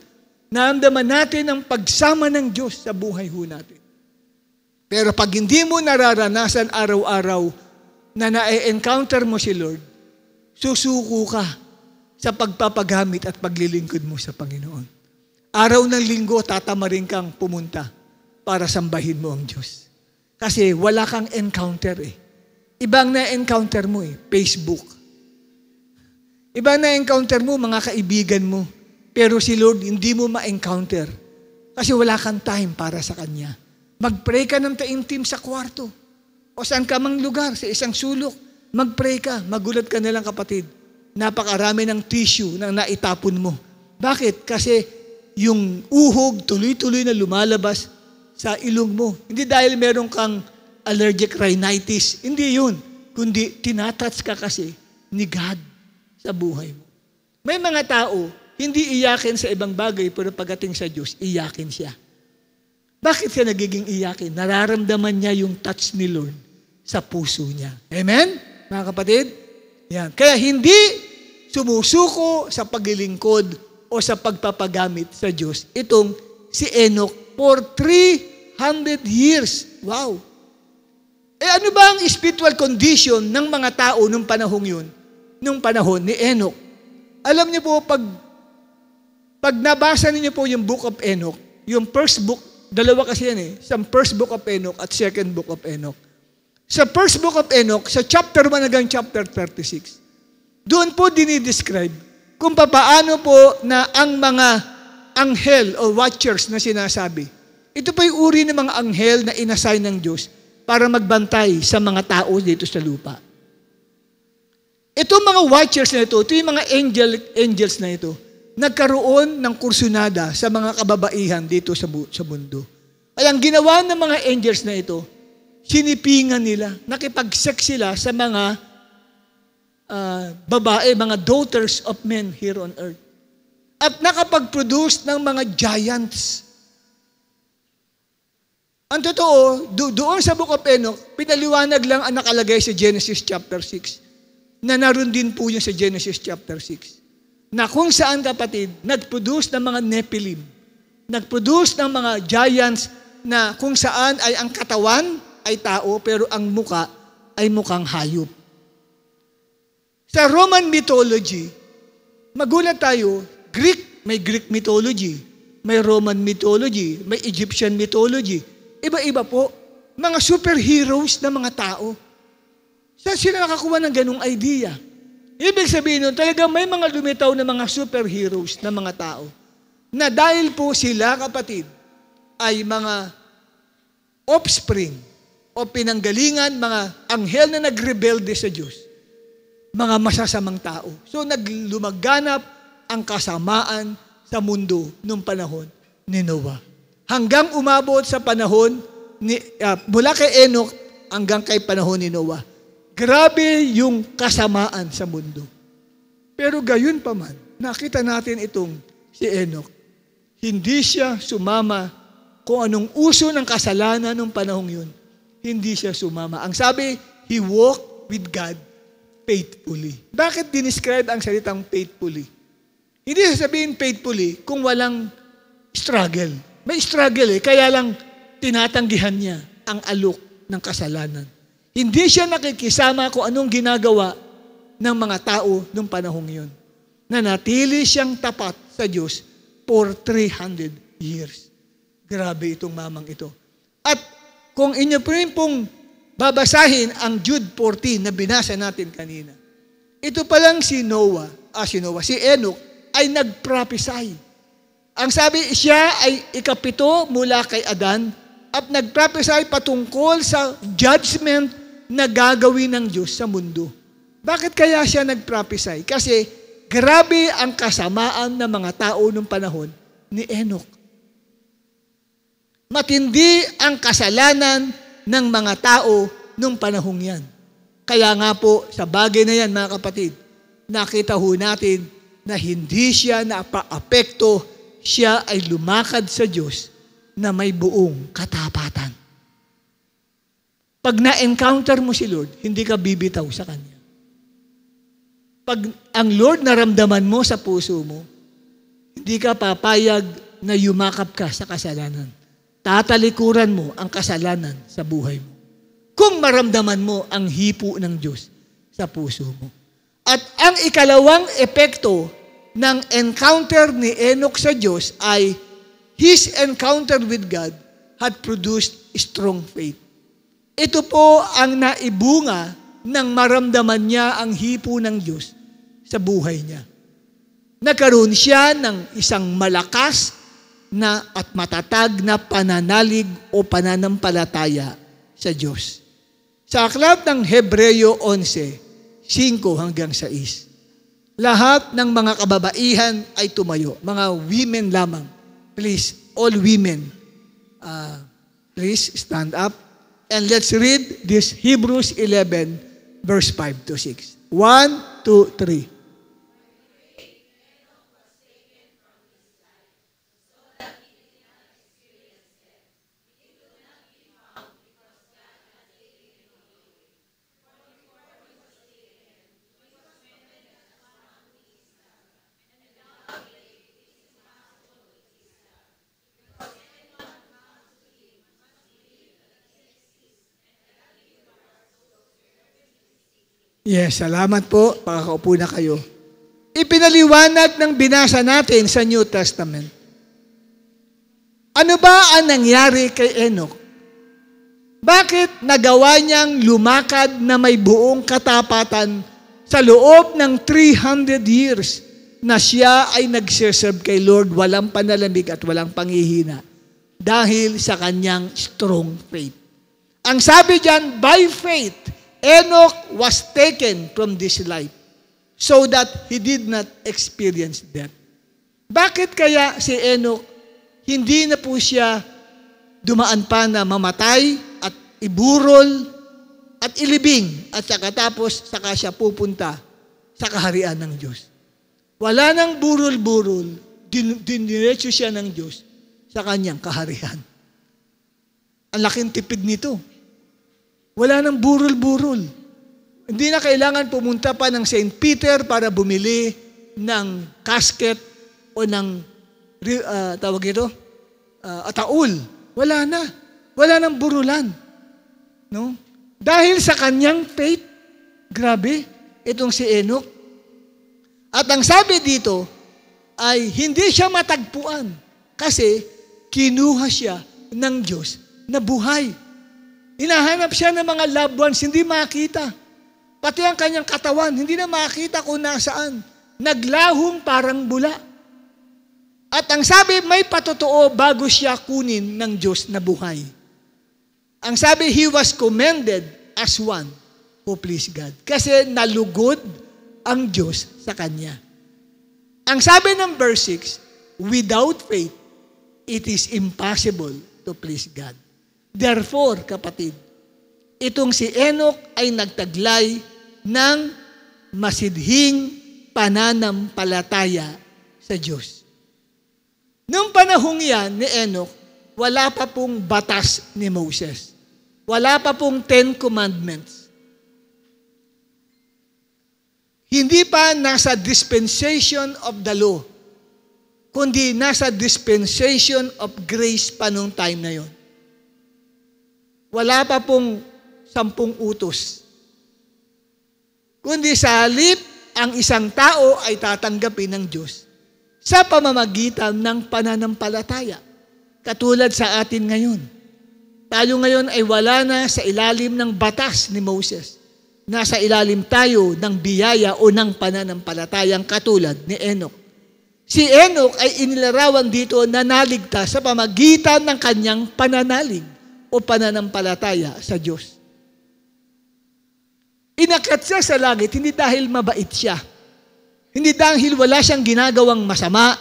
Naramdaman natin ang pagsama ng Diyos sa buhay ho natin. Pero pag hindi mo nararanasan araw-araw na na-encounter mo si Lord, susuko ka sa pagpapagamit at paglilingkod mo sa Panginoon. Araw ng linggo, tatamarin kang pumunta para sambahin mo ang Diyos. Kasi wala kang encounter eh. Ibang na-encounter mo eh, Facebook. Ibang na-encounter mo, mga kaibigan mo. Pero si Lord, hindi mo ma-encounter. Kasi wala kang time para sa Kanya. Mag-pray ka ng taimtim sa kwarto. O saan ka mang lugar, sa isang sulok. Mag-pray ka. Magulat ka na lang kapatid. Napakarami ng tissue na naitapon mo. Bakit? Kasi yung uhog tuloy-tuloy na lumalabas sa ilong mo. Hindi dahil meron kang allergic rhinitis. Hindi yun. Kundi tinatouch ka kasi ni God sa buhay mo. May mga tao, hindi iyakin sa ibang bagay, pero pagdating sa Diyos, iyakin siya. Bakit siya nagiging iyakin? Nararamdaman niya yung touch ni Lord sa puso niya. Amen? Mga kapatid? Yan. Kaya hindi sumusuko sa paglilingkod o sa pagpapagamit sa Diyos. Itong si Enoch for 300 years. Wow! Eh ano ba ang spiritual condition ng mga tao nung panahong yun? Nung panahon ni Enoch. Alam niyo po, pag, pag nabasa niyo po yung book of Enoch, yung first book, dalawa kasi yan eh, sa first book of Enoch at second book of Enoch. Sa first book of Enoch, sa chapter 1 hanggang chapter 36, doon po dinidescribe kung paano po na ang mga anghel o watchers na sinasabi. Ito po yung uri ng mga anghel na inassign ng Diyos para magbantay sa mga tao dito sa lupa. Ito mga watchers na ito, ito yung mga angel, angels na ito, nagkaroon ng kursunada sa mga kababaihan dito sa, sa mundo. Ay ang ginawa ng mga angels na ito, sinipingan nila, nakipag-sex sila sa mga uh, babae, mga daughters of men here on earth. At nakapag-produce ng mga giants ang totoo, do, doon sa Book of Enoch, pinaliwanag lang ang nakalagay sa Genesis chapter 6. Na naroon din po yun sa Genesis chapter 6. Na kung saan kapatid, nag-produce ng mga Nephilim. Nag-produce ng mga giants na kung saan ay ang katawan ay tao pero ang muka ay mukhang hayop. Sa Roman mythology, magulat tayo, Greek, may Greek mythology, may Roman mythology, may Egyptian mythology, Iba-iba po. Mga superheroes na mga tao. Saan sila nakakuha ng ganong idea? Ibig sabihin nun, talagang may mga lumitaw na mga superheroes na mga tao na dahil po sila, kapatid, ay mga offspring o pinanggalingan, mga anghel na nagrebelde sa Diyos. Mga masasamang tao. So naglumaganap ang kasamaan sa mundo nung panahon ni Noah hanggang umabot sa panahon ni, uh, mula kay Enoch hanggang kay panahon ni Noah. Grabe yung kasamaan sa mundo. Pero gayon pa man, nakita natin itong si Enoch. Hindi siya sumama kung anong uso ng kasalanan ng panahong yun. Hindi siya sumama. Ang sabi, he walked with God faithfully. Bakit dinescribe ang salitang faithfully? Hindi sasabihin faithfully kung walang struggle. May struggle eh, kaya lang tinatanggihan niya ang alok ng kasalanan. Hindi siya nakikisama kung anong ginagawa ng mga tao nung panahong yun. Nanatili siyang tapat sa Diyos for 300 years. Grabe itong mamang ito. At kung inyo rin pong babasahin ang Jude 14 na binasa natin kanina, ito pa lang si Noah, ah si Noah, si Enoch ay nagprophesy Ang sabi, siya ay ikapito mula kay Adan at nagprophesy patungkol sa judgment na gagawin ng Diyos sa mundo. Bakit kaya siya nagprophesy? Kasi grabe ang kasamaan ng mga tao nung panahon ni Enoch. Matindi ang kasalanan ng mga tao nung panahong yan. Kaya nga po, sa bagay na yan, mga kapatid, nakita ho natin na hindi siya napaapekto siya ay lumakad sa Diyos na may buong katapatan. Pag na-encounter mo si Lord, hindi ka bibitaw sa Kanya. Pag ang Lord naramdaman mo sa puso mo, hindi ka papayag na yumakap ka sa kasalanan. Tatalikuran mo ang kasalanan sa buhay mo. Kung maramdaman mo ang hipo ng Diyos sa puso mo. At ang ikalawang epekto ng encounter ni Enoch sa Diyos ay his encounter with God had produced strong faith. Ito po ang naibunga ng maramdaman niya ang hipo ng Diyos sa buhay niya. Nagkaroon siya ng isang malakas na at matatag na pananalig o pananampalataya sa Diyos. Sa aklat ng Hebreyo 11, 5 hanggang 6, lahat ng mga kababaihan ay tumayo. Mga women lamang. Please, all women, uh, please stand up. And let's read this Hebrews 11, verse 5 to 6. 1, 2, 3. Yes, salamat po. Pakakaupo na kayo. Ipinaliwanag ng binasa natin sa New Testament. Ano ba ang nangyari kay Enoch? Bakit nagawa niyang lumakad na may buong katapatan sa loob ng 300 years na siya ay nagsiserve kay Lord walang panalamig at walang pangihina dahil sa kanyang strong faith. Ang sabi diyan, by faith, Enoch was taken from this life so that he did not experience death. Bakit kaya si Enoch hindi na po siya dumaan pa na mamatay at iburol at ilibing at saka tapos saka siya pupunta sa kaharian ng Diyos. Wala nang burol-burol, din, diniretso siya ng Diyos sa kanyang kaharian. Ang laking tipid nito. Wala nang burol-burol. Hindi na kailangan pumunta pa ng St. Peter para bumili ng casket o ng uh, tawag ito, uh, ataul. Wala na. Wala nang burulan. No? Dahil sa kanyang faith, grabe, itong si Enoch. At ang sabi dito ay hindi siya matagpuan kasi kinuha siya ng Diyos na buhay. Hinahanap siya ng mga loved ones, hindi makita. Pati ang kanyang katawan, hindi na makita kung nasaan. Naglahong parang bula. At ang sabi, may patotoo bago siya kunin ng Diyos na buhay. Ang sabi, he was commended as one who pleased God. Kasi nalugod ang Diyos sa kanya. Ang sabi ng verse 6, without faith, it is impossible to please God. Therefore, kapatid, itong si Enoch ay nagtaglay ng masidhing pananampalataya sa Diyos. Noong panahong yan ni Enoch, wala pa pong batas ni Moses. Wala pa pong Ten Commandments. Hindi pa nasa dispensation of the law, kundi nasa dispensation of grace pa nung time na yon. Wala pa pong sampung utos. Kundi sa halip, ang isang tao ay tatanggapin ng Diyos sa pamamagitan ng pananampalataya. Katulad sa atin ngayon. Tayo ngayon ay wala na sa ilalim ng batas ni Moses. Nasa ilalim tayo ng biyaya o ng pananampalatayang katulad ni Enoch. Si Enoch ay inilarawan dito na naligtas sa pamagitan ng kanyang pananalig o pananampalataya sa Diyos. Inakyat siya sa langit hindi dahil mabait siya. Hindi dahil wala siyang ginagawang masama.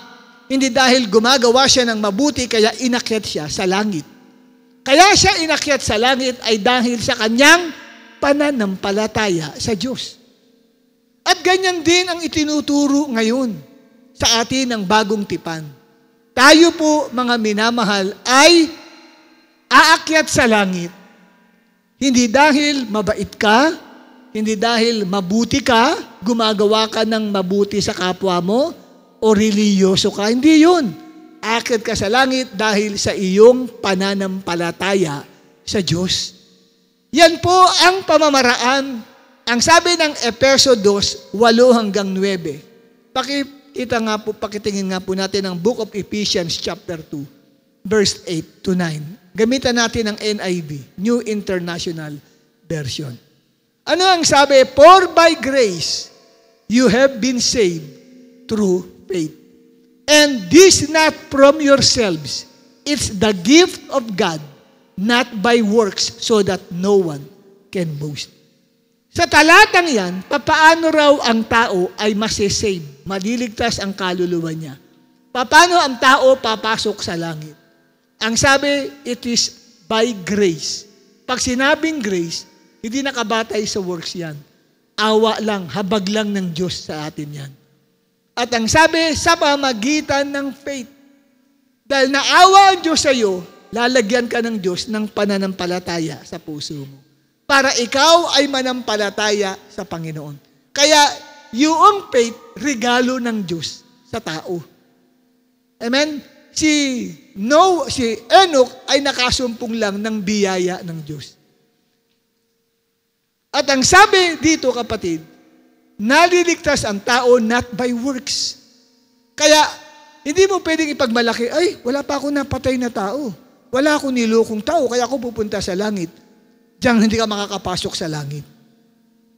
Hindi dahil gumagawa siya ng mabuti kaya inakyat siya sa langit. Kaya siya inakyat sa langit ay dahil sa kanyang pananampalataya sa Diyos. At ganyan din ang itinuturo ngayon sa atin ng bagong tipan. Tayo po, mga minamahal, ay aakyat sa langit. Hindi dahil mabait ka, hindi dahil mabuti ka, gumagawa ka ng mabuti sa kapwa mo, o reliyoso ka. Hindi yun. Aakyat ka sa langit dahil sa iyong pananampalataya sa Diyos. Yan po ang pamamaraan. Ang sabi ng Epeso 2, 8 hanggang 9. Paki Kita nga po, pakitingin nga po natin ang Book of Ephesians chapter 2, verse 8 to 9. Gamitan natin ang NIV, New International Version. Ano ang sabi? For by grace, you have been saved through faith. And this not from yourselves. It's the gift of God, not by works, so that no one can boast. Sa talatang yan, papaano raw ang tao ay masisave, maliligtas ang kaluluwa niya. Paano ang tao papasok sa langit? Ang sabi, it is by grace. Pag sinabing grace, hindi nakabatay sa works yan. Awa lang, habag lang ng Diyos sa atin yan. At ang sabi, sa pamagitan ng faith. Dahil naawa ang Diyos sa iyo, lalagyan ka ng Diyos ng pananampalataya sa puso mo para ikaw ay manampalataya sa Panginoon. Kaya, yung faith, regalo ng Diyos sa tao. Amen? Si No, si Enoch ay nakasumpong lang ng biyaya ng Diyos. At ang sabi dito kapatid, naliligtas ang tao not by works. Kaya, hindi mo pwedeng ipagmalaki, ay, wala pa ako napatay na tao. Wala akong nilokong tao, kaya ako pupunta sa langit diyan hindi ka makakapasok sa langit.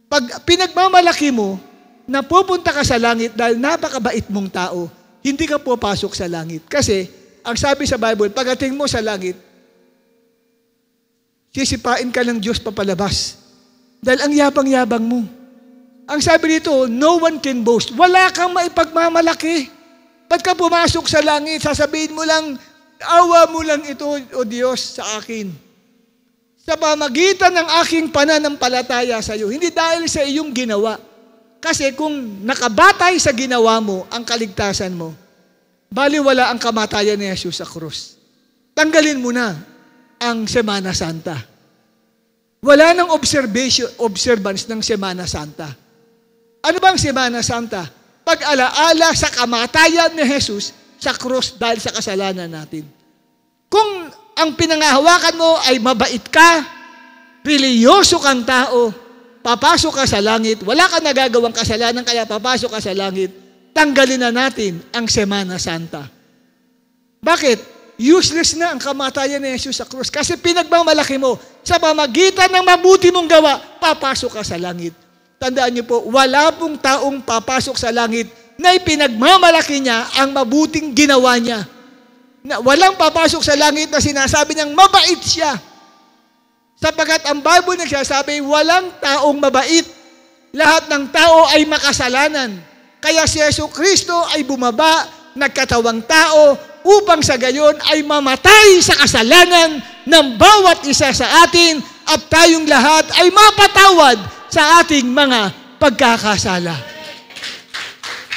Pag pinagmamalaki mo, na pupunta ka sa langit dahil napakabait mong tao, hindi ka pupasok sa langit. Kasi, ang sabi sa Bible, pagating mo sa langit, sisipain ka ng Diyos papalabas. Dahil ang yabang-yabang mo. Ang sabi dito, no one can boast. Wala kang maipagmamalaki. Pagka pumasok sa langit, sasabihin mo lang, awa mo lang ito, O Diyos, sa akin sa pamagitan ng aking pananampalataya sa iyo, hindi dahil sa iyong ginawa. Kasi kung nakabatay sa ginawa mo ang kaligtasan mo, baliwala ang kamatayan ni Jesus sa krus. Tanggalin mo na ang Semana Santa. Wala nang observation, observance ng Semana Santa. Ano bang Semana Santa? Pag-alaala sa kamatayan ni Jesus sa krus dahil sa kasalanan natin. Kung ang pinangahawakan mo ay mabait ka, reliyoso kang tao, papasok ka sa langit, wala kang nagagawang kasalanan kaya papasok ka sa langit, tanggalin na natin ang Semana Santa. Bakit? Useless na ang kamatayan ni Jesus sa krus. Kasi pinagmamalaki mo, sa pamagitan ng mabuti mong gawa, papasok ka sa langit. Tandaan niyo po, wala pong taong papasok sa langit na ipinagmamalaki niya ang mabuting ginawa niya na walang papasok sa langit na sinasabi niyang mabait siya. Sapagat ang Bible nagsasabi, walang taong mabait. Lahat ng tao ay makasalanan. Kaya si Yesu Kristo ay bumaba, nagkatawang tao, upang sa gayon ay mamatay sa kasalanan ng bawat isa sa atin at tayong lahat ay mapatawad sa ating mga pagkakasala.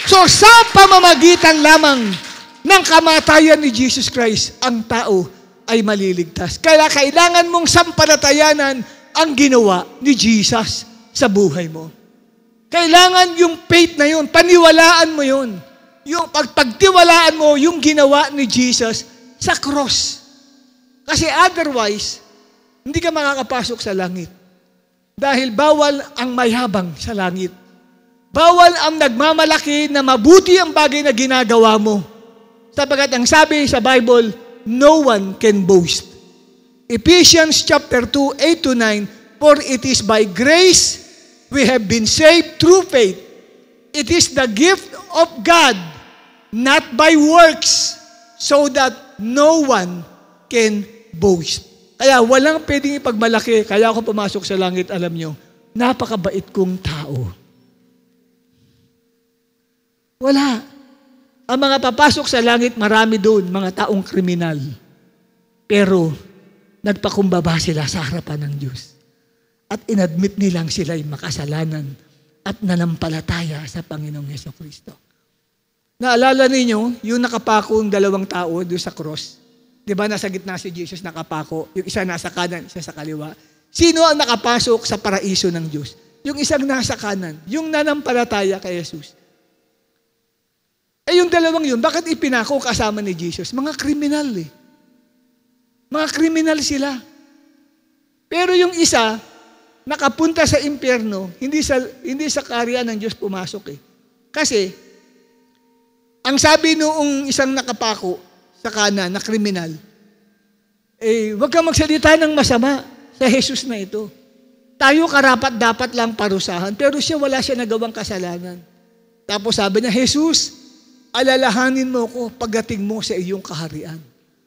So sa pamamagitan lamang ng kamatayan ni Jesus Christ, ang tao ay maliligtas. Kaya kailangan mong sampalatayanan ang ginawa ni Jesus sa buhay mo. Kailangan yung faith na yun, paniwalaan mo yun. Yung pagpagtiwalaan mo yung ginawa ni Jesus sa cross. Kasi otherwise, hindi ka makakapasok sa langit. Dahil bawal ang mayhabang sa langit. Bawal ang nagmamalaki na mabuti ang bagay na ginagawa mo Sapagat ang sabi sa Bible, no one can boast. Ephesians chapter 2, 8 to 9, For it is by grace we have been saved through faith. It is the gift of God, not by works, so that no one can boast. Kaya walang pwedeng ipagmalaki. Kaya ako pumasok sa langit, alam nyo, napakabait kong tao. Wala. Ang mga papasok sa langit, marami doon, mga taong kriminal. Pero, nagpakumbaba sila sa harapan ng Diyos. At inadmit nilang sila'y makasalanan at nanampalataya sa Panginoong Yeso Kristo. Naalala ninyo, yung nakapakong dalawang tao doon sa cross. Di ba nasa gitna si Jesus nakapako, yung isa nasa kanan, isa sa kaliwa. Sino ang nakapasok sa paraiso ng Diyos? Yung isang nasa kanan, yung nanampalataya kay Jesus. Eh yung dalawang yun, bakit ipinako kasama ni Jesus? Mga kriminal eh. Mga kriminal sila. Pero yung isa, nakapunta sa impyerno, hindi sa, hindi sa karya ng Diyos pumasok eh. Kasi, ang sabi noong isang nakapako sa kanan na kriminal, eh, huwag kang magsalita ng masama sa Jesus na ito. Tayo karapat dapat lang parusahan, pero siya wala siya nagawang kasalanan. Tapos sabi niya, Jesus, alalahanin mo ko pagdating mo sa iyong kaharian.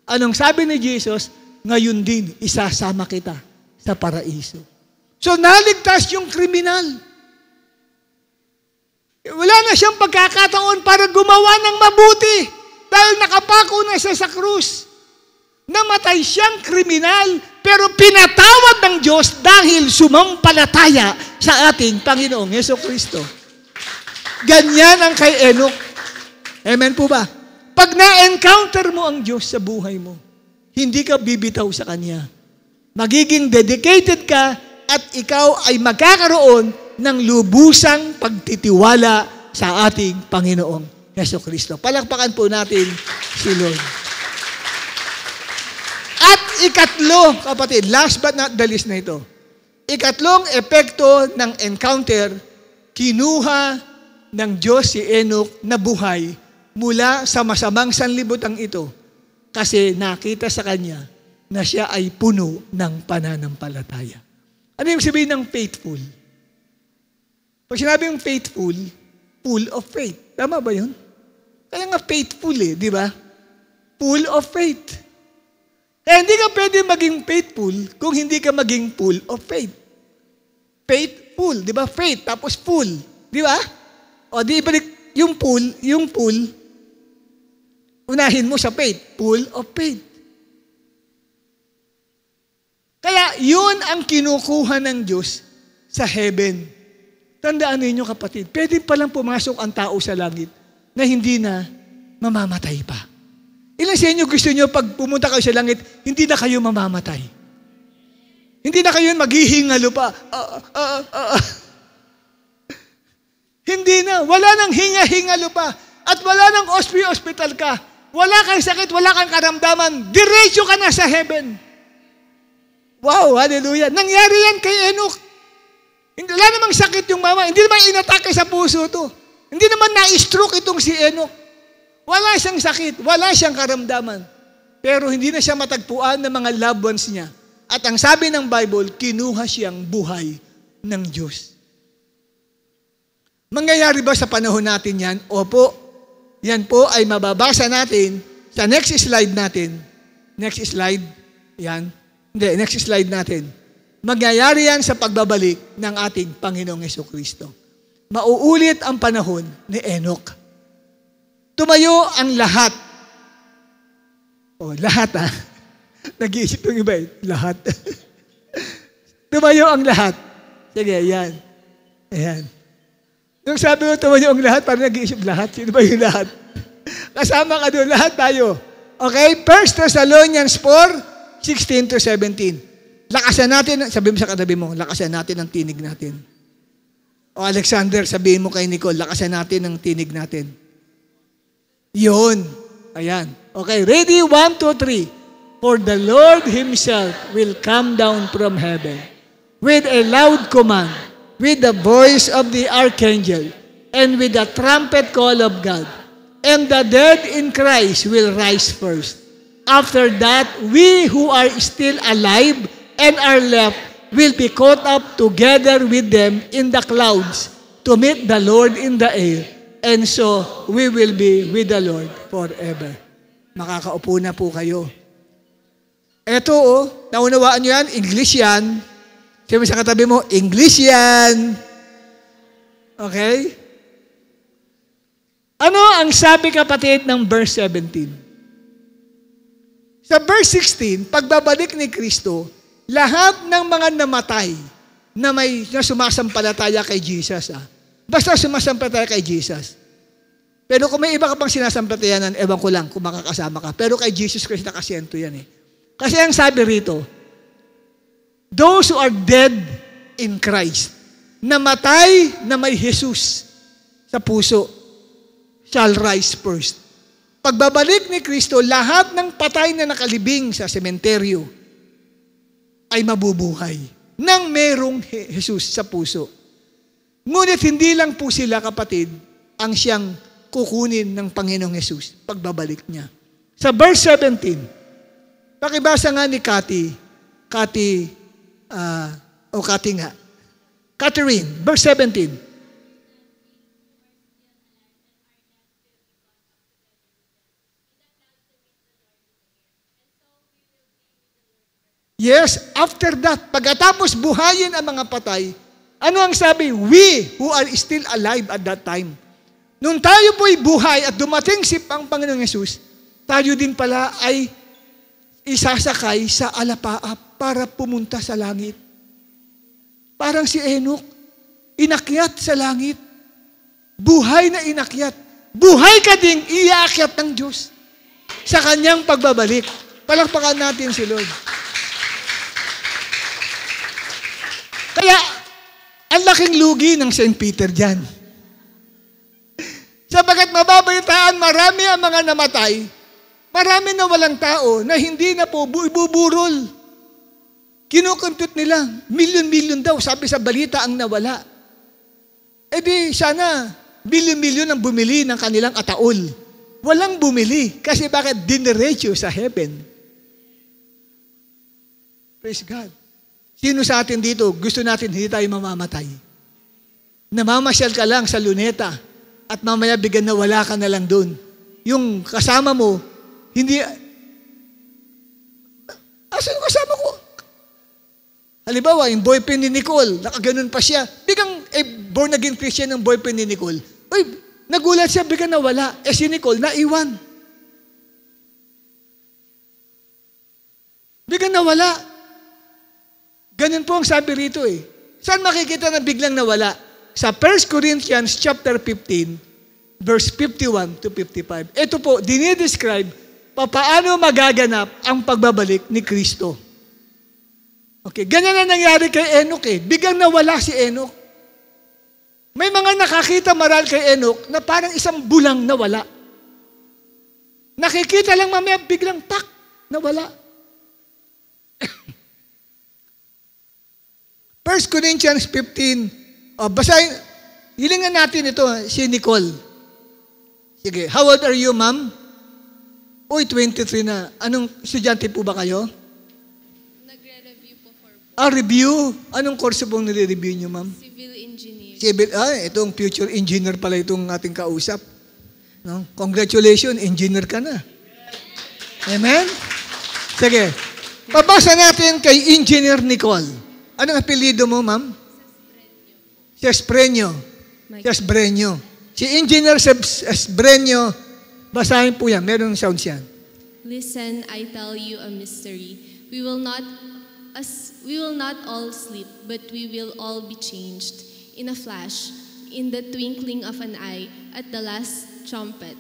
Anong sabi ni Jesus? Ngayon din, isasama kita sa paraiso. So naligtas yung kriminal. Wala na siyang pagkakataon para gumawa ng mabuti dahil nakapako na siya sa krus. Namatay siyang kriminal pero pinatawad ng Diyos dahil sumampalataya sa ating Panginoong Yeso Kristo. Ganyan ang kay Enoch. Amen po ba? Pag na-encounter mo ang Diyos sa buhay mo, hindi ka bibitaw sa Kanya. Magiging dedicated ka at ikaw ay magkakaroon ng lubusang pagtitiwala sa ating Panginoong Yeso Kristo. Palakpakan po natin si Lord. At ikatlo, kapatid, last but not the least na ito. Ikatlong epekto ng encounter, kinuha ng Diyos si Enoch na buhay mula sa masamang sanlibutan ito kasi nakita sa kanya na siya ay puno ng pananampalataya. Ano yung sabihin ng faithful? Pag sinabing faithful, full of faith. Tama ba yun? Kaya nga faithful eh, di ba? Full of faith. Kaya hindi ka pwede maging faithful kung hindi ka maging full of faith. Faithful, di ba? Faith, tapos full. Di ba? O di balik yung full, yung full, unahin mo sa faith. Full of faith. Kaya yun ang kinukuha ng Diyos sa heaven. Tandaan ninyo kapatid, pwede palang pumasok ang tao sa langit na hindi na mamamatay pa. Ilan sa inyo gusto nyo pag pumunta kayo sa langit, hindi na kayo mamamatay? Hindi na kayo maghihingalo pa. Uh, uh, uh, hindi na. Wala nang hinga-hingalo pa. At wala nang hospital ka. Wala kang sakit, wala kang karamdaman. Diretso ka na sa heaven. Wow, hallelujah. Nangyari yan kay Enoch. Hindi, wala namang sakit yung mama. Hindi naman inatake sa puso to. Hindi naman na-stroke itong si Enoch. Wala siyang sakit. Wala siyang karamdaman. Pero hindi na siya matagpuan ng mga loved ones niya. At ang sabi ng Bible, kinuha siyang buhay ng Diyos. Mangyayari ba sa panahon natin yan? Opo. Yan po ay mababasa natin sa next slide natin. Next slide. Yan. Hindi, next slide natin. Magyayari yan sa pagbabalik ng ating Panginoong Yeso Kristo. Mauulit ang panahon ni Enoch. Tumayo ang lahat. Oh, lahat ah. (laughs) Nag-iisip yung iba eh. Lahat. (laughs) tumayo ang lahat. Sige, yan. Ayan. Nung sabi mo tumayo ang lahat, parang nag-iisip lahat. Sino ba yung lahat? (laughs) Kasama ka doon, lahat tayo. Okay? First Thessalonians 4, 16 to 17. Lakasan natin, sabi mo sa katabi mo, lakasan natin ang tinig natin. O Alexander, sabihin mo kay Nicole, lakasan natin ang tinig natin. Yun. Ayan. Okay, ready? One, two, three. For the Lord Himself will come down from heaven with a loud command, with the voice of the archangel, and with the trumpet call of God. And the dead in Christ will rise first. After that, we who are still alive and are left will be caught up together with them in the clouds to meet the Lord in the air. And so, we will be with the Lord forever. Makakaupo na po kayo. Eto, oh, naunawaan nyo yan, English yan. Sabi sa katabi mo, English yan. Okay? Ano ang sabi kapatid ng verse 17? Sa verse 16, pagbabalik ni Kristo, lahat ng mga namatay na may na sumasampalataya kay Jesus, ah, basta sumasampalataya kay Jesus. Pero kung may iba ka pang sinasampalatayanan, ewan ko lang kung makakasama ka. Pero kay Jesus Christ nakasento yan eh. Kasi ang sabi rito, those who are dead in Christ, namatay na may Jesus sa puso, shall rise first. Pagbabalik ni Kristo, lahat ng patay na nakalibing sa sementeryo ay mabubuhay nang merong Jesus sa puso. Ngunit hindi lang po sila kapatid ang siyang kukunin ng Panginoong Jesus pagbabalik niya. Sa verse 17, pakibasa nga ni Kati, Kati, uh, o Kati nga, Catherine, verse 17, Yes, after that, pagkatapos buhayin ang mga patay, ano ang sabi? We who are still alive at that time. Nung tayo po'y buhay at dumating si ang Panginoong Yesus, tayo din pala ay isasakay sa alapaap para pumunta sa langit. Parang si Enoch, inakyat sa langit. Buhay na inakyat. Buhay ka ding iaakyat ng Diyos sa kanyang pagbabalik. Palakpakan natin si Lord. Kaya, ang laking lugi ng St. Peter dyan. Sabagat mababalitaan, marami ang mga namatay, marami na walang tao na hindi na po ibuburol. Kinukumpute nila, milyon-milyon daw, sabi sa balita ang nawala. E di, sana, milyon-milyon ang bumili ng kanilang ataol. Walang bumili. Kasi bakit? Dinerecho sa heaven. Praise God. Sino sa atin dito, gusto natin hindi tayo mamamatay? Namamasyal ka lang sa luneta at mamaya bigyan na wala ka na lang doon. Yung kasama mo, hindi, asan yung kasama ko? Halimbawa, yung boyfriend ni Nicole, nakaganon pa siya. Bigang eh, born again Christian ng boyfriend ni Nicole. Uy, nagulat siya, bigyan na wala. Eh si Nicole, naiwan. Bigyan na wala. Ganun po ang sabi rito eh. Saan makikita na biglang nawala? Sa 1 Corinthians chapter 15, verse 51 to 55. Ito po, dinidescribe paano magaganap ang pagbabalik ni Kristo. Okay, ganyan na nangyari kay Enoch eh. Biglang nawala si Enoch. May mga nakakita maral kay Enoch na parang isang bulang nawala. Nakikita lang mamaya biglang pak, nawala. (coughs) 1 Corinthians 15, oh, basahin, hilingan natin ito, si Nicole. Sige, how old are you, ma'am? Uy, 23 na. Anong estudyante po ba kayo? Ah, review? Anong course pong nire-review nyo, ma'am? civil engineer. Civil, ah, itong future engineer pala itong ating kausap. No? Congratulations, engineer ka na. Amen? Sige. Pabasa natin kay Engineer Nicole. Anong apelido mo, ma'am? Sesbrenyo. Sesbrenyo. Si Engineer Sesbrenyo, basahin po yan. Meron sounds yan. Listen, I tell you a mystery. We will not as we will not all sleep, but we will all be changed in a flash, in the twinkling of an eye, at the last trumpet.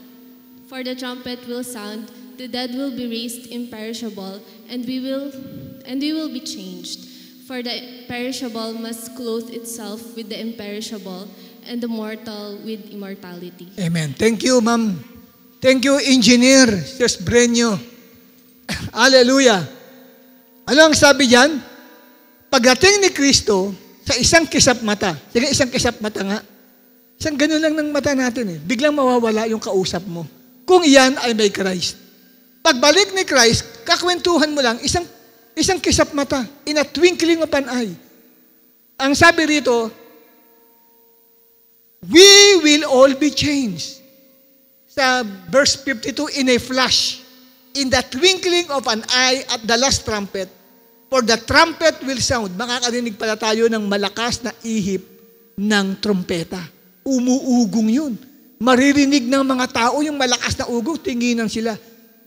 For the trumpet will sound, the dead will be raised imperishable, and we will and we will be changed. For the perishable must clothe itself with the imperishable, and the mortal with immortality. Amen. Thank you, ma'am. Thank you, engineer, Sis Brenyo. (coughs) Hallelujah. Ano ang sabi diyan? Pagdating ni Kristo, sa isang kisap mata, sige isang kisap mata nga, isang ganun lang ng mata natin eh, biglang mawawala yung kausap mo. Kung iyan ay may Christ. Pagbalik ni Christ, kakwentuhan mo lang, isang Isang kisap mata, in a twinkling of an eye. Ang sabi rito, we will all be changed. Sa verse 52, in a flash, in the twinkling of an eye at the last trumpet, for the trumpet will sound. Makakarinig pala tayo ng malakas na ihip ng trumpeta. Umuugong yun. Maririnig ng mga tao yung malakas na ugong, tinginan sila.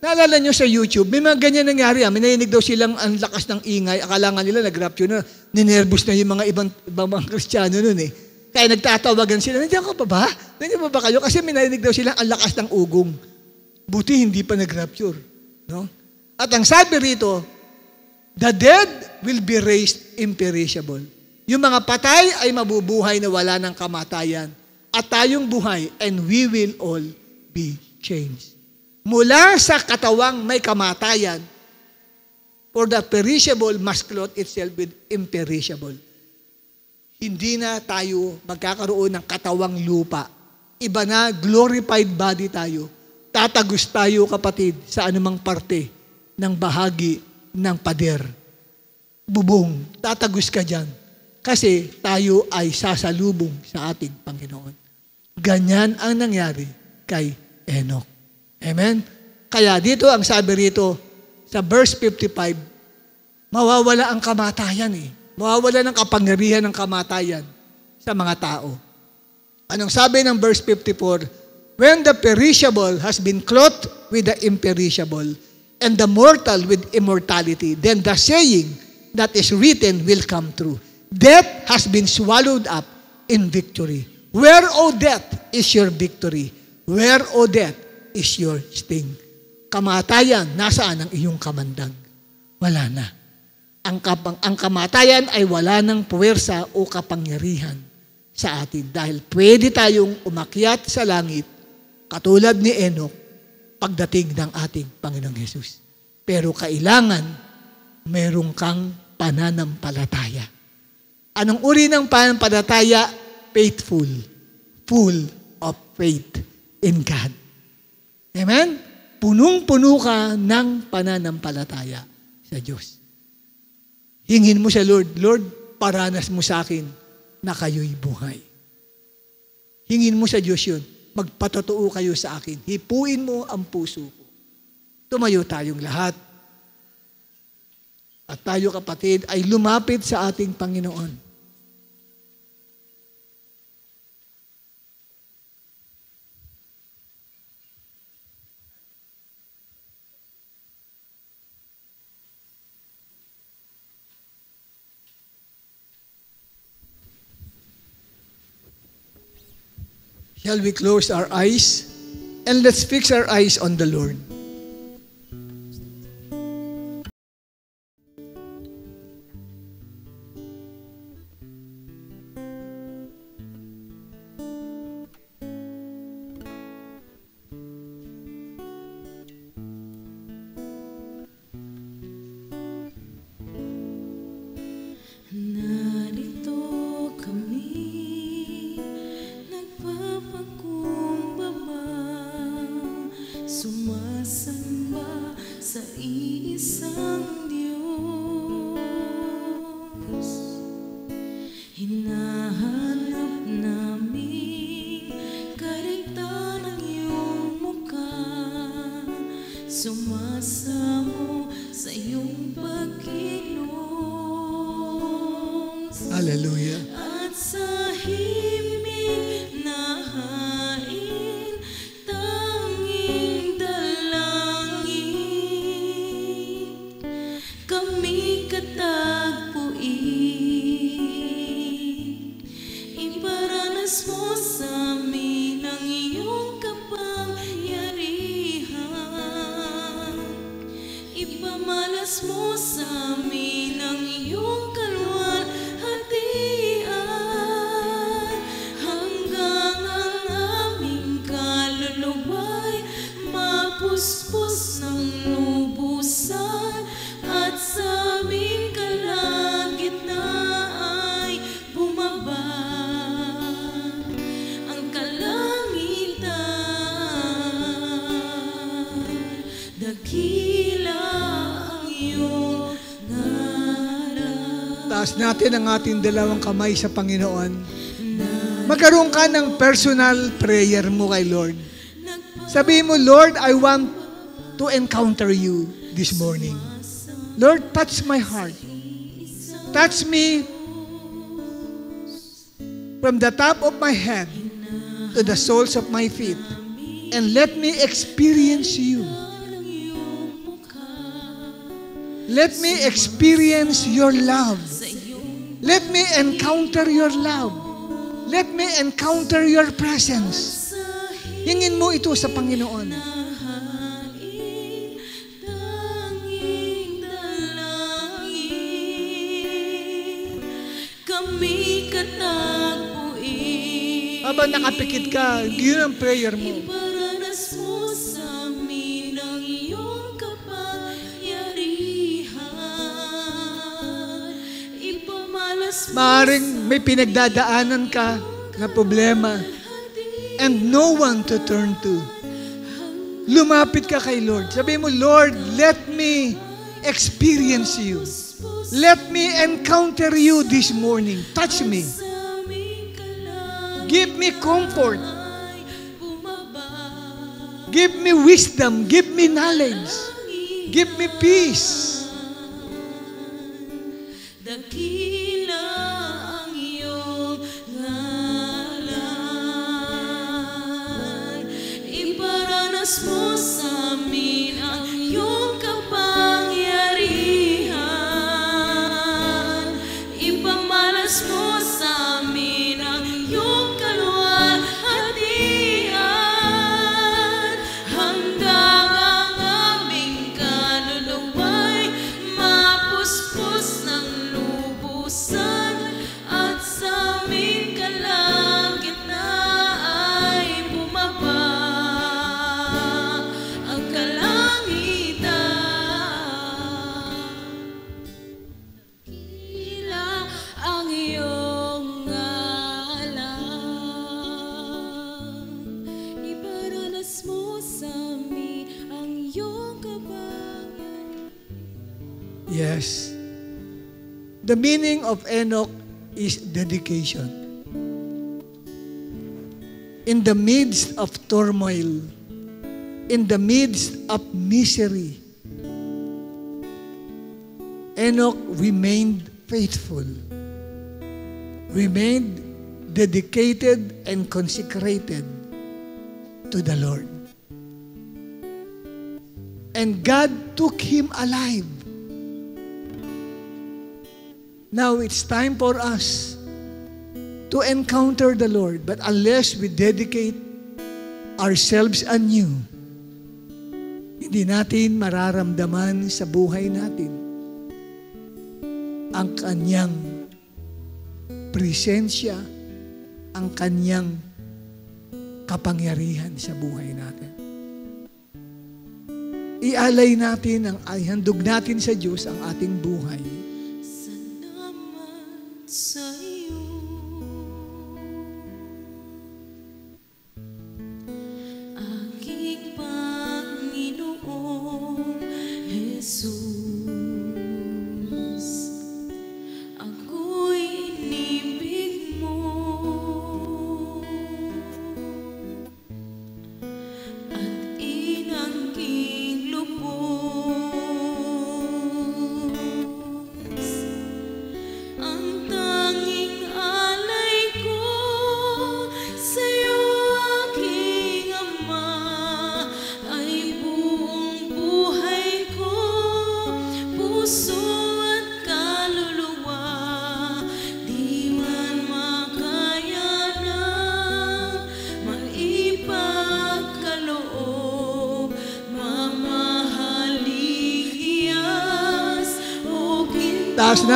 Naalala nyo sa YouTube, may mga ganyan nangyari. Ah. May daw silang ang lakas ng ingay. Akala nga nila nag-rapture na. Ninervous na yung mga ibang, ibang mga kristyano nun eh. Kaya nagtatawagan sila, nandiyan ka pa ba? Nandiyan pa ba kayo? Kasi may narinig daw silang ang lakas ng ugong. Buti hindi pa nag-rapture. No? At ang sabi rito, the dead will be raised imperishable. Yung mga patay ay mabubuhay na wala ng kamatayan. At tayong buhay, and we will all be changed. Mula sa katawang may kamatayan, for the perishable must clothe itself with imperishable. Hindi na tayo magkakaroon ng katawang lupa. Iba na, glorified body tayo. Tatagos tayo, kapatid, sa anumang parte ng bahagi ng pader. Bubong, tatagos ka dyan. Kasi tayo ay sasalubong sa ating Panginoon. Ganyan ang nangyari kay Enoch. Amen? Kaya dito ang sabi rito sa verse 55, mawawala ang kamatayan eh. Mawawala ng kapangyarihan ng kamatayan sa mga tao. Anong sabi ng verse 54? When the perishable has been clothed with the imperishable, and the mortal with immortality, then the saying that is written will come true. Death has been swallowed up in victory. Where, O death, is your victory? Where, O death, is your sting. Kamatayan, nasaan ang iyong kamandag? Wala na. Ang, kapang, ang kamatayan ay wala ng puwersa o kapangyarihan sa atin dahil pwede tayong umakyat sa langit katulad ni Enoch pagdating ng ating Panginoong Yesus. Pero kailangan merong kang pananampalataya. Anong uri ng pananampalataya? Faithful. Full of faith in God. Amen? Punong-puno ka ng pananampalataya sa Diyos. Hingin mo sa Lord, Lord, paranas mo sa akin na kayo'y buhay. Hingin mo sa Diyos yun. Magpatotoo kayo sa akin. Hipuin mo ang puso ko. Tumayo tayong lahat. At tayo kapatid ay lumapit sa ating Panginoon. Shall we close our eyes? And let's fix our eyes on the Lord. Natin ang ating dalawang kamay sa Panginoon. magkaroon ka ng personal prayer mo kay Lord. Sabihin mo, Lord, I want to encounter you this morning. Lord, touch my heart. Touch me from the top of my head to the soles of my feet. And let me experience you. Let me experience your love. Encounter your love. Let me encounter your presence. Hingin mo ito sa Panginoon. Habang nakapikit ka, yun ang prayer mo. Maaring may pinagdadaanan ka na problema and no one to turn to. Lumapit ka kay Lord. Sabi mo, Lord, let me experience you. Let me encounter you this morning. Touch me. Give me comfort. Give me wisdom. Give me knowledge. Give me peace. small The meaning of Enoch is dedication. In the midst of turmoil, in the midst of misery, Enoch remained faithful, remained dedicated and consecrated to the Lord. And God took him alive. Now it's time for us to encounter the Lord. But unless we dedicate ourselves anew, hindi natin mararamdaman sa buhay natin ang kanyang presensya, ang kanyang kapangyarihan sa buhay natin. Ialay natin ang handog natin sa Diyos ang ating buhay. Salamat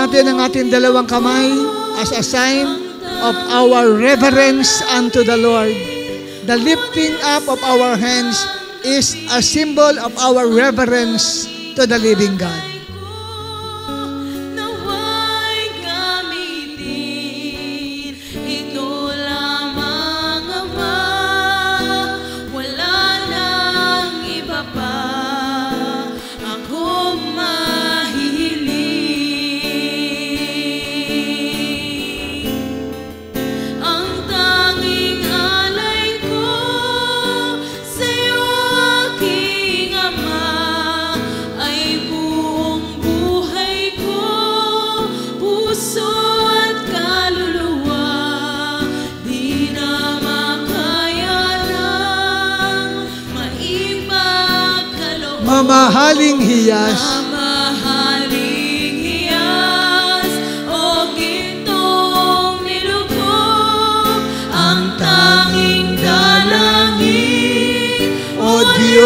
natin ang ating dalawang kamay as a sign of our reverence unto the Lord. The lifting up of our hands is a symbol of our reverence to the living God.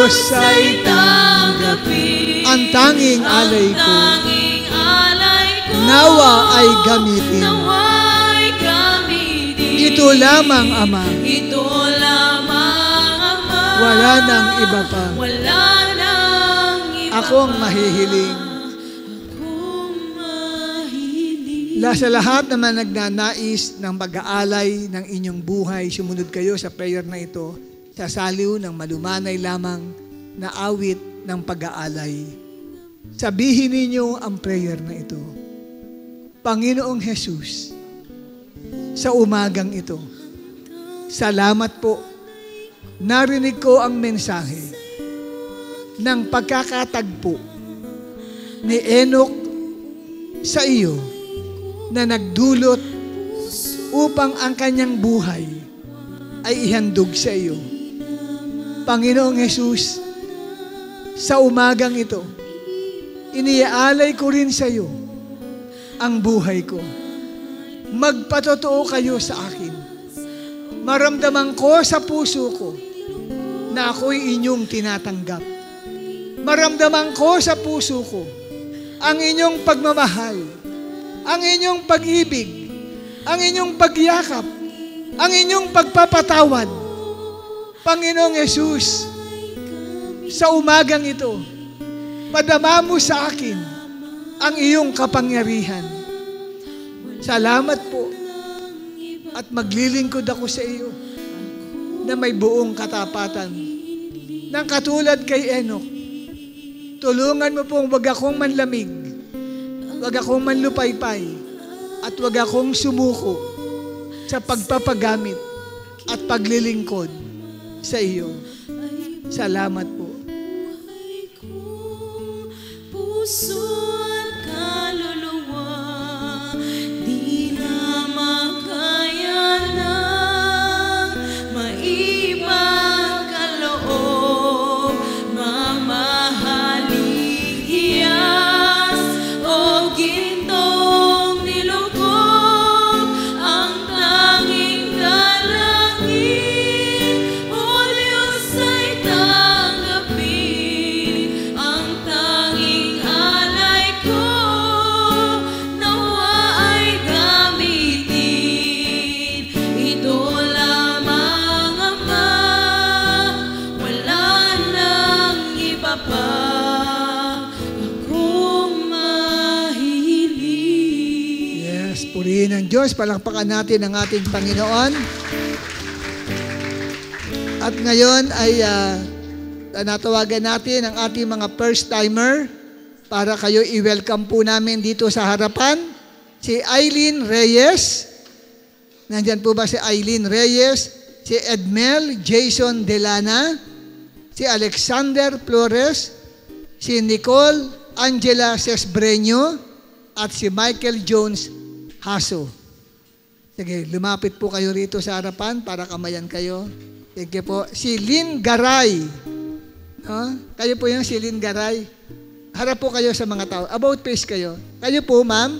Ay tanggapin ang tanging alay ang ko. Nawa ay gamitin. Ito lamang, Ama. ito lamang Ama Wala nang iba pa. wala nang iba Akong pa. mahihiling. La sa lahat naman nagnanais ng pag-aalay ng inyong buhay, sumunod kayo sa prayer na ito sa saliw ng malumanay lamang na awit ng pag-aalay. Sabihin ninyo ang prayer na ito. Panginoong Jesus, sa umagang ito, salamat po. Narinig ko ang mensahe ng pagkakatagpo ni Enoch sa iyo na nagdulot upang ang kanyang buhay ay ihandog sa iyo. Panginoong Jesus, sa umagang ito, iniaalay ko rin sa iyo ang buhay ko. Magpatotoo kayo sa akin. Maramdaman ko sa puso ko na ako'y inyong tinatanggap. Maramdaman ko sa puso ko ang inyong pagmamahal, ang inyong pag-ibig, ang inyong pagyakap, ang inyong pagpapatawad. Panginoong Yesus, sa umagang ito, padama mo sa akin ang iyong kapangyarihan. Salamat po at maglilingkod ako sa iyo na may buong katapatan. Nang katulad kay Enoch, tulungan mo pong wag akong manlamig, wag akong manlupaypay, at wag akong sumuko sa pagpapagamit at paglilingkod sa iyo. Salamat po. Puso Palakpakan natin ang ating Panginoon. At ngayon ay ah, natawagan natin ang ating mga first-timer para kayo i-welcome po namin dito sa harapan. Si Eileen Reyes. Nandyan po ba si Eileen Reyes? Si Edmel Jason Delana. Si Alexander Flores. Si Nicole Angela Sesbreño. At si Michael Jones Haso. Sige, lumapit po kayo rito sa harapan para kamayan kayo. Sige po. Si Lynn Garay. No? Kayo po yung si Lynn Garay. Harap po kayo sa mga tao. About face kayo. Kayo po, ma'am.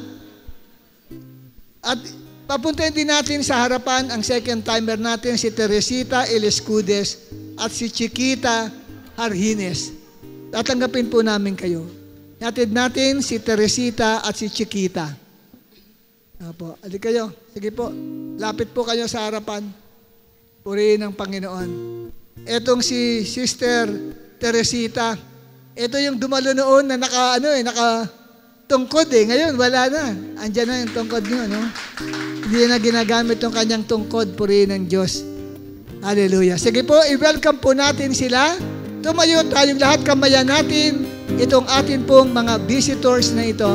At papuntahin din natin sa harapan ang second timer natin, si Teresita Elescudes at si Chiquita Harhines. Tatanggapin po namin kayo. Natid natin si Teresita at si Chiquita. Apo, alik kayo. Sige po. Lapit po kayo sa harapan. Purihin ng Panginoon. Etong si Sister Teresita, ito yung dumalo noon na naka, ano eh, naka tungkod eh. Ngayon, wala na. Andyan na yung tungkod niyo, no? Hindi na ginagamit yung kanyang tungkod. Purihin ng Diyos. Hallelujah. Sige po, i-welcome po natin sila. Tumayo tayong lahat, kamayan natin itong atin pong mga visitors na ito.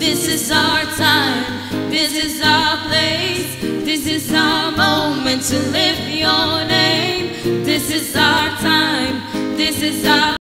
This is our time, this is our place, this is our moment to lift your name. This is our time, this is our